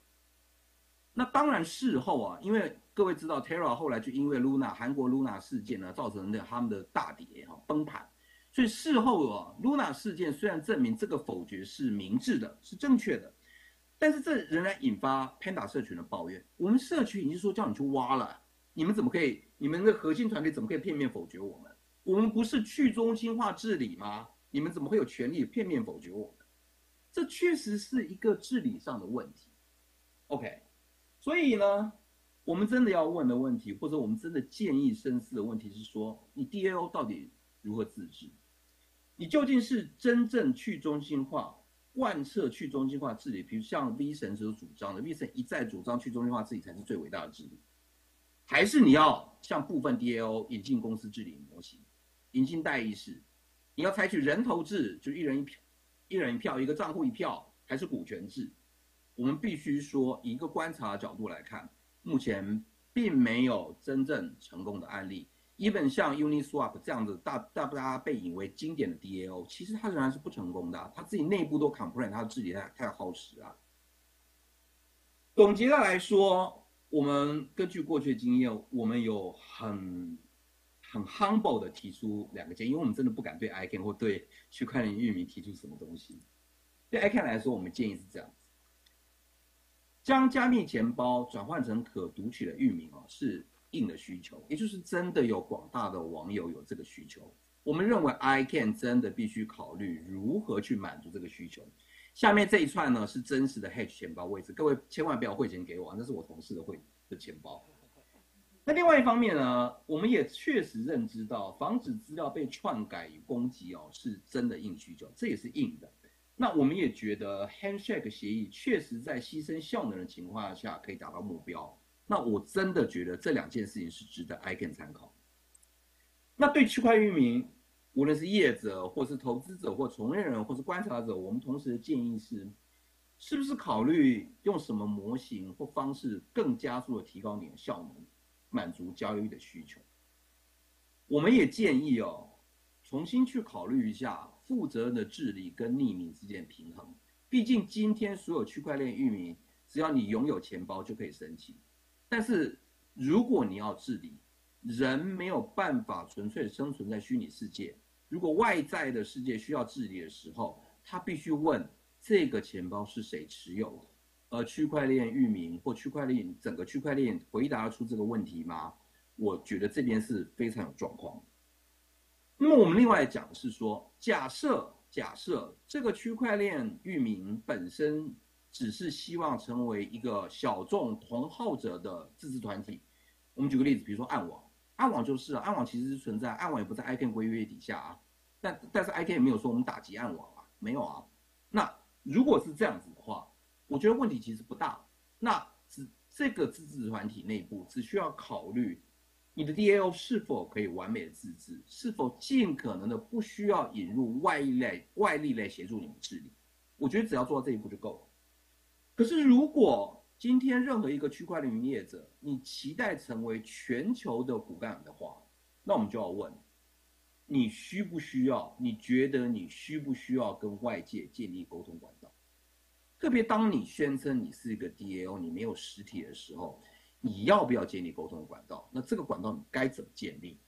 那当然，事后啊，因为各位知道，Terra 后来就因为 Luna 韩国 Luna 事件呢，造成的他们的大跌哈崩盘，所以事后啊，Luna 事件虽然证明这个否决是明智的，是正确的，但是这仍然引发 Panda 社群的抱怨。我们社群已经说叫你去挖了，你们怎么可以？你们的核心团队怎么可以片面否决我们？我们不是去中心化治理吗？你们怎么会有权利片面否决我们？这确实是一个治理上的问题。OK。所以呢，我们真的要问的问题，或者我们真的建议深思的问题是说，你 DAO 到底如何自治？你究竟是真正去中心化、贯彻去中心化治理，比如像 V 神所主张的，V 神一再主张去中心化治理才是最伟大的治理，还是你要像部分 DAO 引进公司治理模型，引进代议式，你要采取人头制，就一人一票，一人一票，一个账户一票，还是股权制？我们必须说，一个观察角度来看，目前并没有真正成功的案例。even 像 Uniswap 这样子大大不大家被引为经典的 DAO，其实它仍然是不成功的。它自己内部都 complain，它自己太太耗时啊。总结的来说，我们根据过去的经验，我们有很很 humble 的提出两个建议，因为我们真的不敢对 I can 或对区块链域名提出什么东西。对 I can 来说，我们建议是这样。将加密钱包转换成可读取的域名哦，是硬的需求，也就是真的有广大的网友有这个需求。我们认为，iCan 真的必须考虑如何去满足这个需求。下面这一串呢是真实的 H 钱包位置，各位千万不要汇钱给我，那是我同事的汇的钱包。那另外一方面呢，我们也确实认知到，防止资料被篡改与攻击哦，是真的硬需求，这也是硬的。那我们也觉得 Handshake 协议确实在牺牲效能的情况下可以达到目标。那我真的觉得这两件事情是值得 I can 参考。那对区块链民，无论是业者或是投资者或从业人或是观察者，我们同时的建议是，是不是考虑用什么模型或方式更加速的提高你的效能，满足交易的需求？我们也建议哦，重新去考虑一下。负责任的治理跟匿名之间平衡，毕竟今天所有区块链域名，只要你拥有钱包就可以申请。但是如果你要治理，人没有办法纯粹生存在虚拟世界。如果外在的世界需要治理的时候，他必须问这个钱包是谁持有的，而区块链域名或区块链整个区块链回答出这个问题吗？我觉得这边是非常有状况。那么我们另外讲的是说，假设假设这个区块链域名本身只是希望成为一个小众同好者的自治团体，我们举个例子，比如说暗网，暗网就是啊，暗网其实是存在，暗网也不在 I can 规约底下啊，但但是 I can 也没有说我们打击暗网啊，没有啊。那如果是这样子的话，我觉得问题其实不大。那只这个自治团体内部只需要考虑。你的 DAO 是否可以完美的自治？是否尽可能的不需要引入外力来外力来协助你们治理？我觉得只要做到这一步就够了。可是如果今天任何一个区块链营业者，你期待成为全球的骨干的话，那我们就要问，你需不需要？你觉得你需不需要跟外界建立沟通管道？特别当你宣称你是一个 DAO，你没有实体的时候，你要不要建立沟通管道？那这个管道你该怎么建立？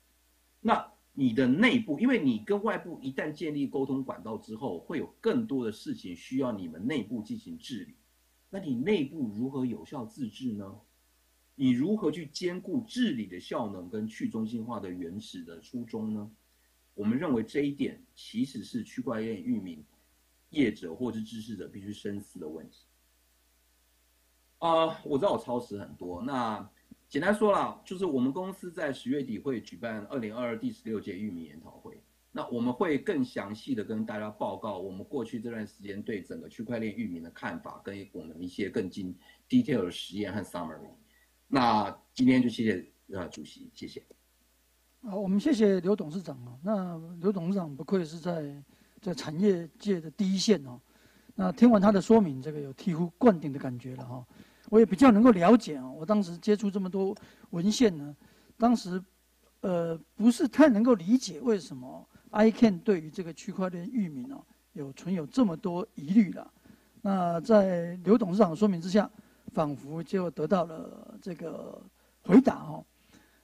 那你的内部，因为你跟外部一旦建立沟通管道之后，会有更多的事情需要你们内部进行治理。那你内部如何有效自治呢？你如何去兼顾治理的效能跟去中心化的原始的初衷呢？我们认为这一点其实是区块链域名业者或是知识者必须深思的问题。啊，我知道我超时很多，那简单说了，就是我们公司在十月底会举办二零二二第十六届域名研讨会。那我们会更详细的跟大家报告我们过去这段时间对整个区块链域名的看法，跟我们一些更精 detail 的实验和 summary。那今天就谢谢呃主席，谢谢。好，我们谢谢刘董事长啊。那刘董事长不愧是在在产业界的第一线哦。那听完他的说明，这个有醍醐灌顶的感觉了哈。我也比较能够了解啊。我当时接触这么多文献呢，当时呃不是太能够理解为什么。iCan 对于这个区块链域名哦，有存有这么多疑虑了。那在刘董事长的说明之下，仿佛就得到了这个回答哦。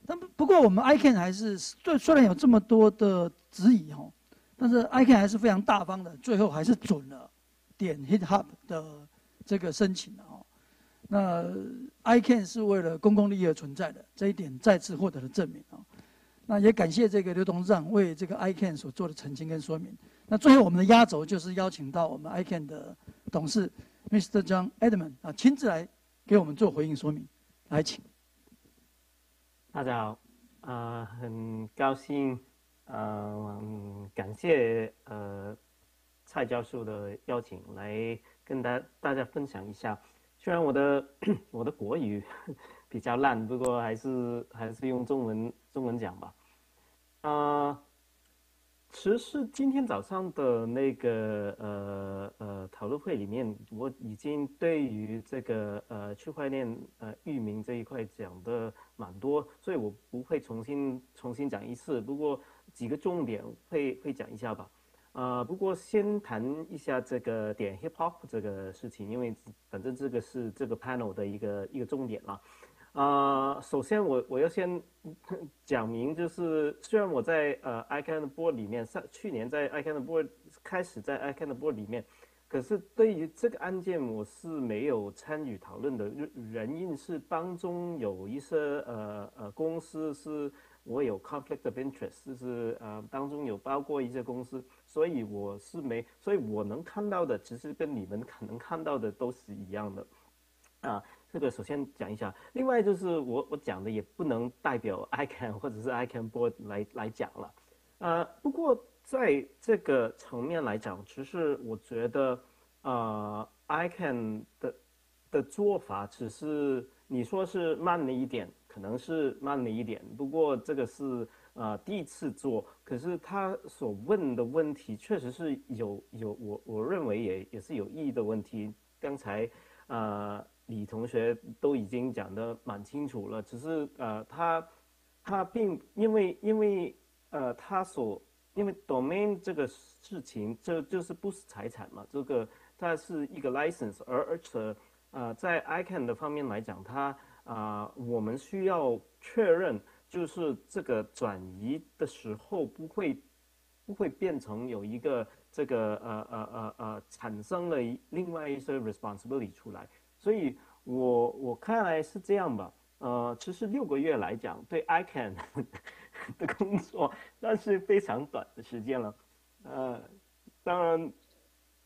但不不过我们 iCan 还是虽虽然有这么多的质疑哦，但是 iCan 还是非常大方的，最后还是准了点 HitHub 的这个申请的哦。那 iCan 是为了公共利益而存在的，这一点再次获得了证明哦。那也感谢这个刘董事长为这个 iCan 所做的澄清跟说明。那最后我们的压轴就是邀请到我们 iCan 的董事 Mr. John Edmond 啊，亲自来给我们做回应说明。来，请。大家好，啊，很高兴，呃，感谢呃蔡教授的邀请，来跟大大家分享一下。虽然我的 我的国语 比较烂，不过还是还是用中文中文讲吧。啊，其实今天早上的那个呃呃讨论会里面，我已经对于这个呃区块链呃域名这一块讲的蛮多，所以我不会重新重新讲一次。不过几个重点会会讲一下吧。啊，不过先谈一下这个点 hip hop 这个事情，因为反正这个是这个 panel 的一个一个重点了。啊，首先我我要先讲明，就是虽然我在呃 iCan board 里面，上去年在 iCan board 开始在 iCan board 里面，可是对于这个案件我是没有参与讨论的，原因是当中有一些呃呃公司是。我有 conflict of interest，就是呃当中有包括一些公司，所以我是没，所以我能看到的其实跟你们可能看到的都是一样的，啊，这个首先讲一下，另外就是我我讲的也不能代表 iCan 或者是 iCan board 来来讲了，呃，不过在这个层面来讲，其实我觉得呃 iCan 的的做法只是你说是慢了一点。可能是慢了一点，不过这个是呃第一次做，可是他所问的问题确实是有有我我认为也也是有意义的问题。刚才呃李同学都已经讲得蛮清楚了，只是呃他他并因为因为呃他所因为 domain 这个事情这就是不是财产嘛，这个它是一个 license，而而且呃在 icon 的方面来讲，它啊，我们需要确认，就是这个转移的时候不会不会变成有一个这个呃呃呃呃产生了另外一些 responsibility 出来。所以我我看来是这样吧。呃，其实六个月来讲，对 iCan 的工作那是非常短的时间了。呃，当然。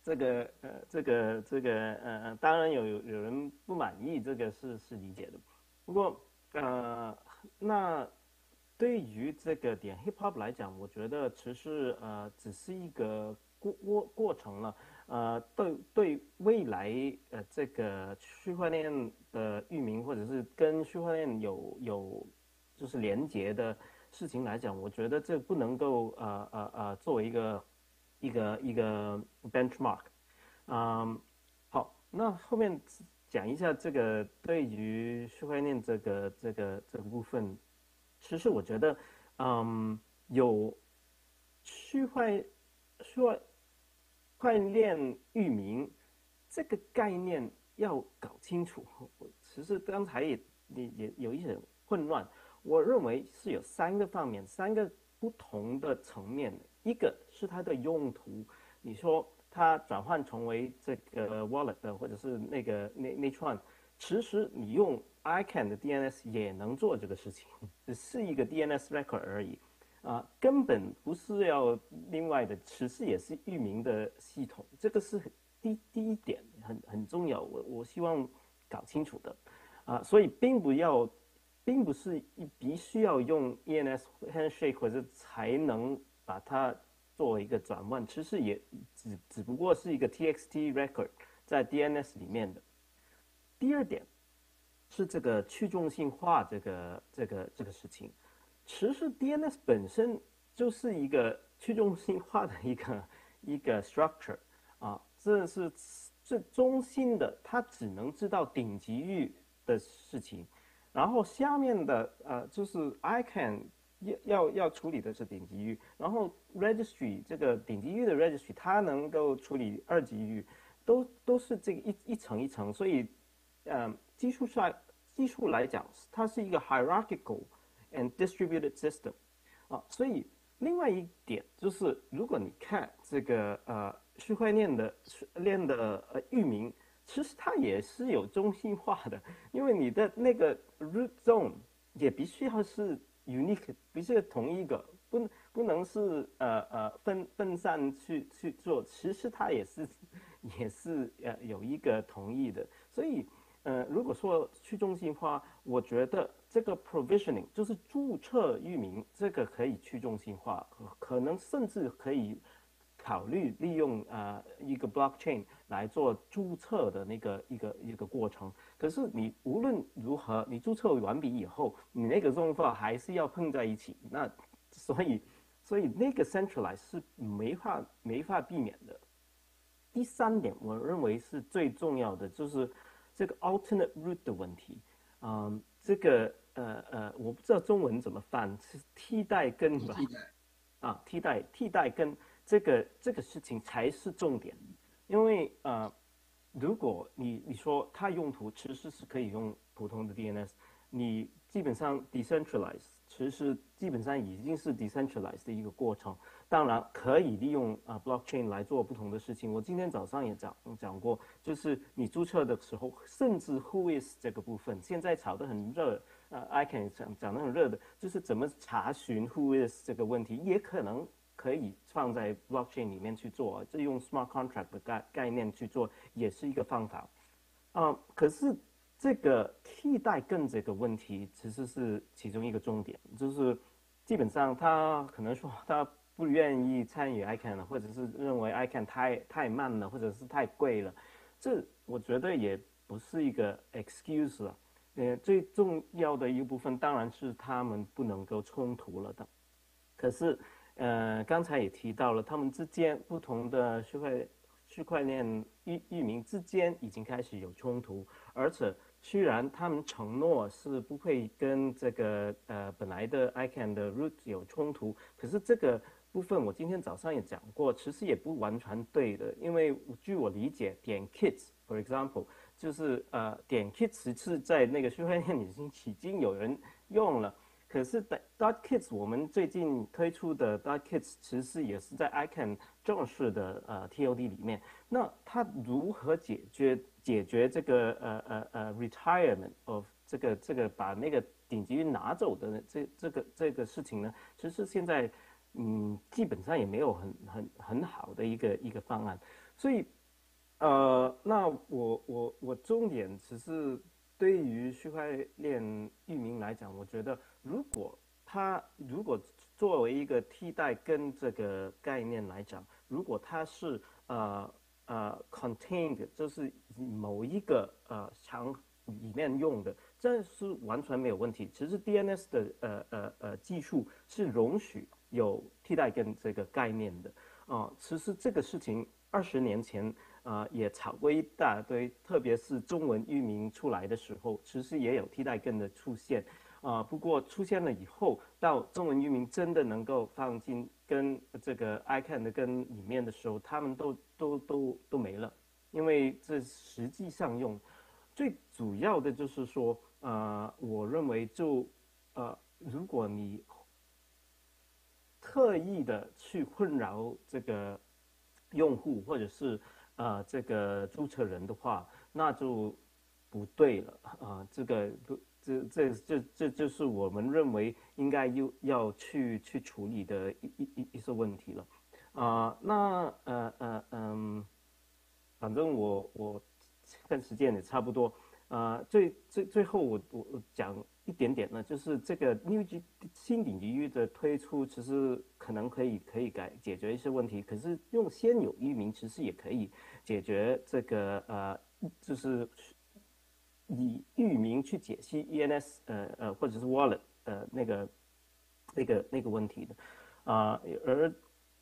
这个呃，这个这个呃，当然有有人不满意，这个是是理解的。不过呃，那对于这个点 hip hop 来讲，我觉得其实呃只是一个过过过程了。呃，对对未来呃这个区块链的域名或者是跟区块链有有就是连接的事情来讲，我觉得这不能够呃呃呃作为一个。一个一个 benchmark，嗯，好，那后面讲一下这个对于区块链这个这个这个部分，其实我觉得，嗯，有区块说块链域名这个概念要搞清楚。其实刚才也也也有一点混乱。我认为是有三个方面，三个不同的层面。一个是它的用途，你说。它转换成为这个 wallet 的或者是那个那那串，其实你用 ICANN 的 DNS 也能做这个事情，只 是一个 DNS record 而已，啊，根本不是要另外的，其实也是域名的系统，这个是第第一点很很重要，我我希望搞清楚的，啊，所以并不要，并不是必须要用 ENS handshake 或者才能把它。作为一个转换，其实也只只不过是一个 TXT record 在 DNS 里面的。第二点是这个去中心化这个这个这个事情，其实 DNS 本身就是一个去中心化的一个一个 structure 啊，这是最中心的，它只能知道顶级域的事情，然后下面的呃就是 ICANN。要要要处理的是顶级域，然后 registry 这个顶级域的 registry 它能够处理二级域，都都是这个一一层一层，所以，嗯，技术上技术来讲，它是一个 hierarchical and distributed system，啊，所以另外一点就是，如果你看这个呃区块链的链的呃域名，其实它也是有中心化的，因为你的那个 root zone 也必须要是。unique 不是同一个，不不能是呃呃分分散去去做，其实它也是也是呃有一个同意的，所以呃如果说去中心化，我觉得这个 provisioning 就是注册域名，这个可以去中心化，可能甚至可以。考虑利用呃一个 blockchain 来做注册的那个一个一个过程，可是你无论如何，你注册完毕以后，你那个用法还是要碰在一起，那所以所以那个 centralize 是没法没法避免的。第三点，我认为是最重要的，就是这个 alternate route 的问题。嗯，这个呃呃，我不知道中文怎么翻，是替代根吧？啊，替代替代跟。这个这个事情才是重点，因为呃，如果你你说它用途其实是可以用普通的 DNS，你基本上 decentralize 其实基本上已经是 decentralized 的一个过程。当然可以利用啊 blockchain 来做不同的事情。我今天早上也讲讲过，就是你注册的时候，甚至 who is 这个部分，现在炒得很热，呃，I can 讲讲得很热的，就是怎么查询 who is 这个问题，也可能。可以放在 blockchain 里面去做，这用 smart contract 的概概念去做也是一个方法。啊，可是这个替代更这个问题其实是其中一个重点，就是基本上他可能说他不愿意参与 ICANN 或者是认为 I can 太太慢了，或者是太贵了。这我觉得也不是一个 excuse 了。呃，最重要的一部分当然是他们不能够冲突了的。可是。呃，刚才也提到了，他们之间不同的区块区块链域域名之间已经开始有冲突，而且虽然他们承诺是不会跟这个呃本来的 i can 的 root 有冲突，可是这个部分我今天早上也讲过，其实也不完全对的，因为据我理解，点 kits，for example，就是呃点 kits 是在那个区块链已经已经有人用了。可是的，Dot Kits 我们最近推出的 Dot Kits 其实也是在 ICANN 正式的呃 TOD 里面。那它如何解决解决这个呃呃呃 retirement of 这个这个把那个顶级拿走的这这个这个事情呢？其实现在嗯基本上也没有很很很好的一个一个方案。所以呃，那我我我重点只是对于区块链域名来讲，我觉得。如果它如果作为一个替代跟这个概念来讲，如果它是呃呃 contained，就是某一个呃墙里面用的，这是完全没有问题。其实 DNS 的呃呃呃技术是容许有替代跟这个概念的，哦，其实这个事情二十年前啊也炒过一大堆，特别是中文域名出来的时候，其实也有替代根的出现。啊，不过出现了以后，到中文域名真的能够放进跟这个 icon 的跟里面的时候，他们都都都都没了，因为这实际上用最主要的就是说，呃，我认为就呃，如果你特意的去困扰这个用户或者是呃这个注册人的话，那就不对了啊，这个不。这这这这就是我们认为应该又要去去处理的一一一一些问题了，啊，那呃呃嗯，反正我我看时间也差不多，啊，最最最后我我讲一点点呢，就是这个 New G 新顶级域的推出，其实可能可以可以改解决一些问题，可是用现有域名其实也可以解决这个呃就是。以域名去解析 ENS，呃呃，或者是 Wallet，呃，那个那个那个问题的，啊，而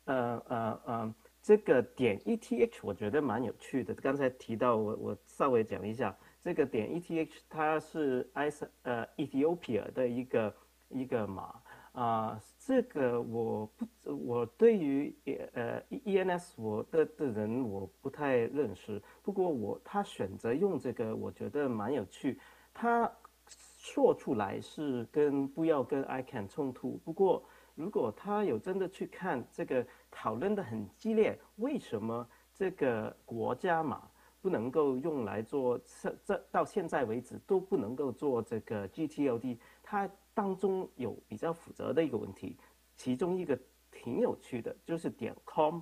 呃呃呃，这个点 ETH 我觉得蛮有趣的。刚才提到我我稍微讲一下，这个点 ETH 它是 i 呃 Ethiopia 的一个一个码。啊，这个我不，我对于呃 ENS 我的的人我不太认识。不过我他选择用这个，我觉得蛮有趣。他说出来是跟不要跟 I can 冲突。不过如果他有真的去看这个讨论的很激烈，为什么这个国家嘛不能够用来做？这这到现在为止都不能够做这个 GTLD，他。当中有比较复杂的一个问题，其中一个挺有趣的，就是点 com，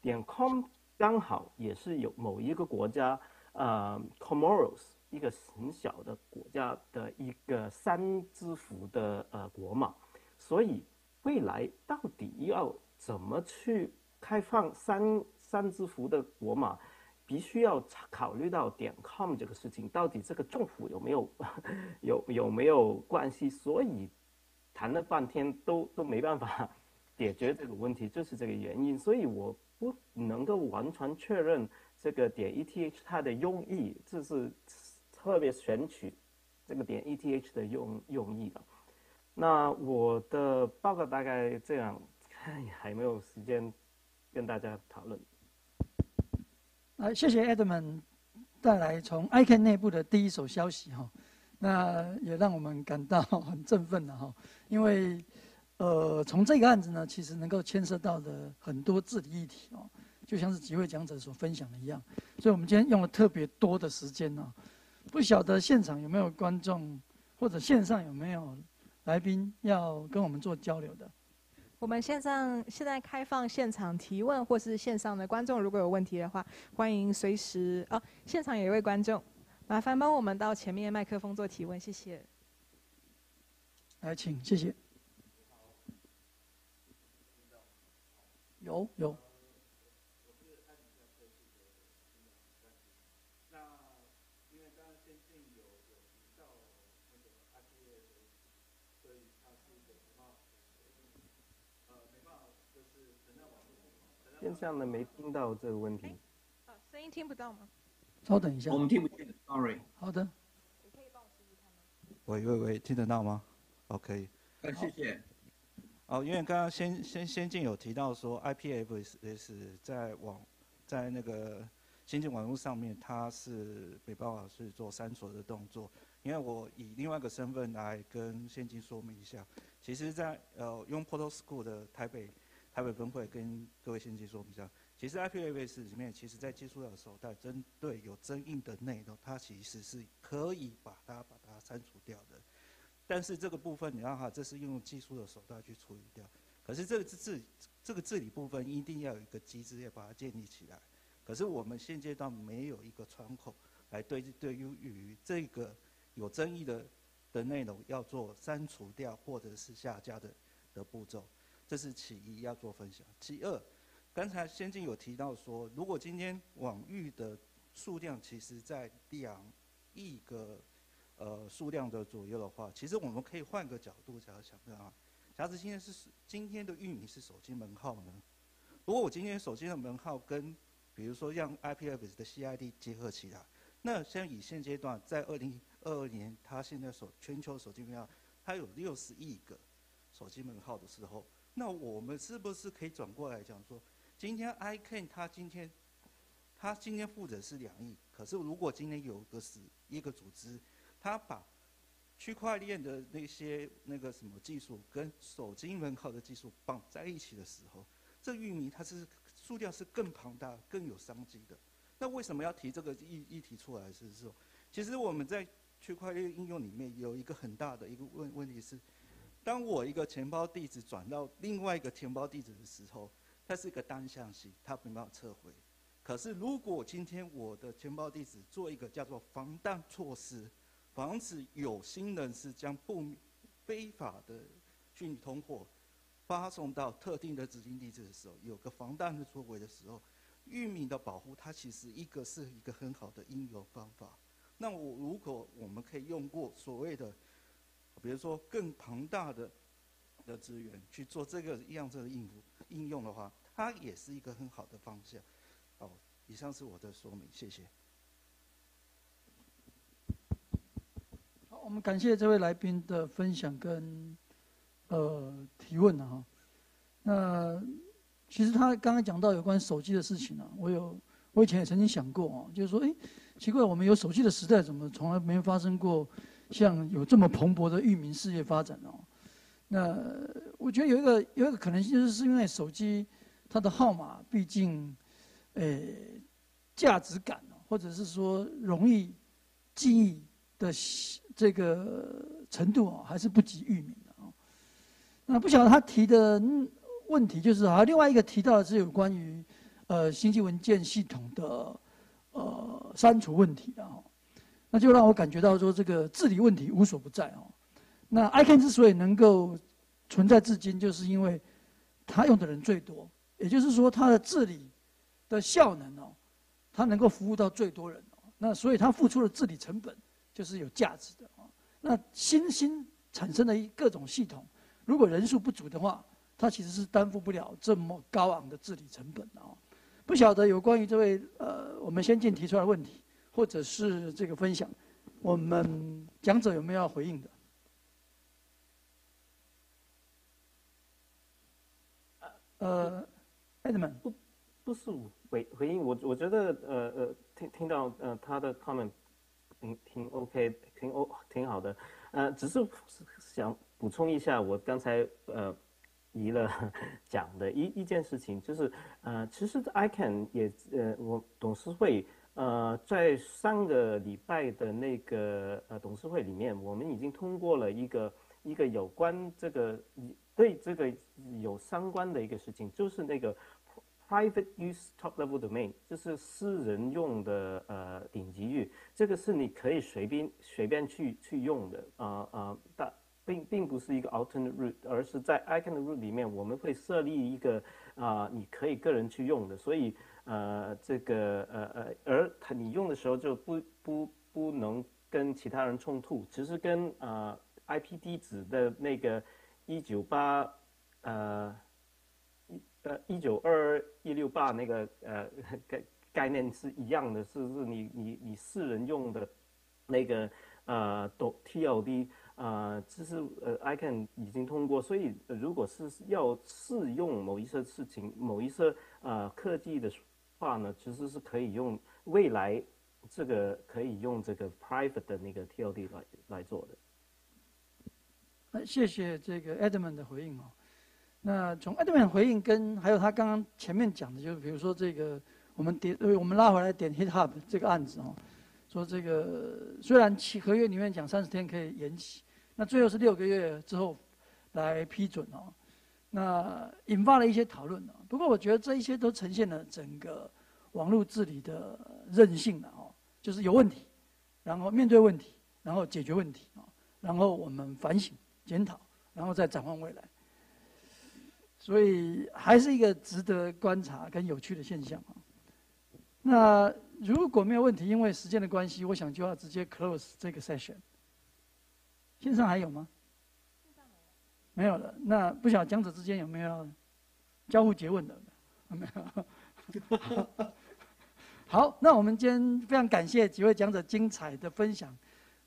点 com 刚好也是有某一个国家，呃，Comoros 一个很小的国家的一个三字符的呃国码，所以未来到底要怎么去开放三三字符的国码？必须要考虑到点 com 这个事情，到底这个政府有没有 有有没有关系？所以谈了半天都都没办法 解决这个问题，就是这个原因。所以我不能够完全确认这个点 ETH 它的用意，这是特别选取这个点 ETH 的用用意的。那我的报告大概这样，看 还没有时间跟大家讨论。啊，谢谢 Edmund 带来从 ICAN 内部的第一手消息哈，那也让我们感到很振奋的哈，因为呃，从这个案子呢，其实能够牵涉到的很多治理议题哦，就像是几位讲者所分享的一样，所以我们今天用了特别多的时间呢，不晓得现场有没有观众或者线上有没有来宾要跟我们做交流的。我们线上现在开放现场提问，或是线上的观众如果有问题的话，欢迎随时哦。现场有一位观众，麻烦帮我们到前面麦克风做提问，谢谢。来，请，谢谢。有有。线上的没听到这个问题。啊，声音听不到吗？稍等一下。我们听不见，sorry。好的。你可以帮我试试看吗？喂喂喂，听得到吗？哦，可以。呃，谢谢。哦，因为刚刚先先先进有提到说，IPFS 在网在那个先进网络上面，它是没办法去做删除的动作。因为我以另外一个身份来跟先进说明一下，其实，在呃用 Portal School 的台北。台北分会跟各位先进说一下，其实 IPFS 里面，其实在技术的时候，在针对有争议的内容，它其实是可以把它把它删除掉的。但是这个部分，你看哈这是用技术的手段去处理掉。可是这个治这个治理部分，一定要有一个机制要把它建立起来。可是我们现阶段没有一个窗口来对对于于这个有争议的的内容要做删除掉或者是下架的的步骤。这是其一要做分享。其二，刚才先进有提到说，如果今天网域的数量其实在两亿个呃数量的左右的话，其实我们可以换个角度想想啊，假设今天是今天的域名是手机门号呢，如果我今天手机的门号跟，比如说让 IPFS 的 CID 结合起来，那像以现阶段在二零二二年，它现在手全球手机门号，它有六十亿个手机门号的时候，那我们是不是可以转过来讲说，今天 iCan 他今天，他今天负责是两亿，可是如果今天有个是一个组织，他把区块链的那些那个什么技术跟手机门号的技术绑在一起的时候，这域名它是数量是更庞大、更有商机的。那为什么要提这个议议题出来？是说，其实我们在区块链应用里面有一个很大的一个问问题是，当我一个钱包地址转到另外一个钱包地址的时候，它是一个单向性，它没办法撤回。可是如果今天我的钱包地址做一个叫做防弹措施，防止有心人士将不非法的虚拟通货发送到特定的指定地址的时候，有个防弹的作为的时候，域名的保护它其实一个是一个很好的应用方法。那我如果我们可以用过所谓的，比如说更庞大的的资源去做这个样子的应付应用的话，它也是一个很好的方向。好，以上是我的说明，谢谢。好我们感谢这位来宾的分享跟呃提问啊。那其实他刚刚讲到有关手机的事情啊，我有我以前也曾经想过啊，就是说，哎，奇怪，我们有手机的时代，怎么从来没发生过像有这么蓬勃的域名事业发展哦？那我觉得有一个有一个可能性，就是因为手机它的号码毕竟，呃，价值感或者是说容易记忆的。这个程度啊，还是不及域名的啊。那不晓得他提的问题就是啊，另外一个提到的是有关于呃星际文件系统的呃删除问题的哈。那就让我感觉到说，这个治理问题无所不在哦。那 iCan 之所以能够存在至今，就是因为它用的人最多，也就是说它的治理的效能哦，它能够服务到最多人哦。那所以它付出的治理成本。就是有价值的哦。那新兴产生的各种系统，如果人数不足的话，它其实是担负不了这么高昂的治理成本的啊。不晓得有关于这位呃我们先进提出来的问题，或者是这个分享，我们讲者有没有要回应的？呃，Edmund，不不是回回应我，我觉得呃呃听听到呃他的 comment。挺挺 OK，挺 O 挺好的，呃，只是想补充一下，我刚才呃遗了 讲的一一件事情，就是呃，其实 ICAN 也呃，我董事会呃在上个礼拜的那个呃董事会里面，我们已经通过了一个一个有关这个对这个有相关的一个事情，就是那个。Private use top level domain 就是私人用的呃顶级域，这个是你可以随便随便去去用的啊啊，但并并不是一个 alternate route，而是在 icon 的 route 里面，我们会设立一个啊，你可以个人去用的，所以呃这个呃呃，你用的时候就不不不能跟其他人冲突，其实跟啊 IP 地址的那个一九八呃。呃，一九二一六八那个呃概概念是一样的，是是你你你四人用的，那个呃都 TLD 啊，这是呃 ICAN 已经通过，所以如果是要试用某一些事情，某一些呃科技的话呢，其实是可以用未来这个可以用这个 private 的那个 TLD 来来做的。那谢谢这个 Edmund 的回应哦。那从 Edmund 回应跟还有他刚刚前面讲的，就是比如说这个我们点我们拉回来点 HitHub 这个案子哦，说这个虽然合约里面讲三十天可以延期，那最后是六个月之后来批准哦，那引发了一些讨论哦。不过我觉得这一些都呈现了整个网络治理的韧性了哦，就是有问题，然后面对问题，然后解决问题啊，然后我们反省检讨，然后再展望未来。所以还是一个值得观察跟有趣的现象啊。那如果没有问题，因为时间的关系，我想就要直接 close 这个 session。线上还有吗？没有了。那不晓得讲者之间有没有交互诘问的？没有。好，那我们今天非常感谢几位讲者精彩的分享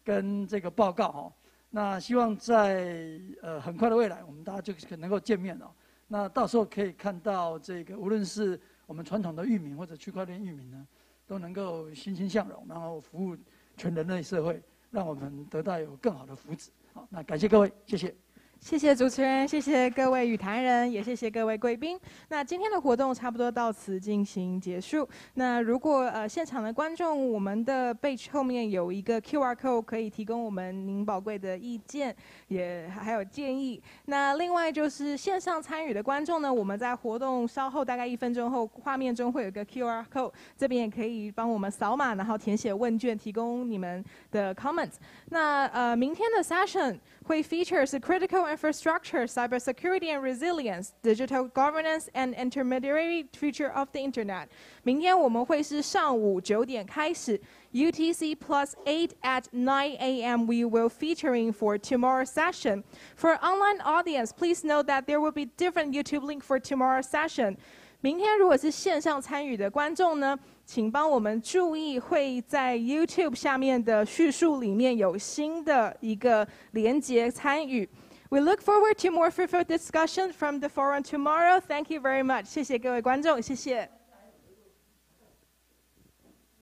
跟这个报告哦。那希望在呃很快的未来，我们大家就可能够见面了。那到时候可以看到这个，无论是我们传统的域名或者区块链域名呢，都能够欣欣向荣，然后服务全人类社会，让我们得到有更好的福祉。好，那感谢各位，谢谢。谢谢主持人，谢谢各位语坛人，也谢谢各位贵宾。那今天的活动差不多到此进行结束。那如果呃现场的观众，我们的背后面有一个 QR code 可以提供我们您宝贵的意见，也还有建议。那另外就是线上参与的观众呢，我们在活动稍后大概一分钟后，画面中会有个 QR code，这边也可以帮我们扫码，然后填写问卷，提供你们的 comments。那呃明天的 session 会 feature 是 critical infrastructure, cybersecurity and resilience, digital governance and intermediary future of the internet. 明天我们会是上午九点开始，UTC plus eight at 9 a.m. We will featuring for tomorrow's session. For online audience, please note that there will be different YouTube link for tomorrow's session. 明天如果是线上参与的观众呢， 请帮我们注意会在 YouTube 下面的叙述里面有新的一个连接参与。We look forward to more fruitful discussion from the forum tomorrow. Thank you very much. 谢谢各位观众，谢谢。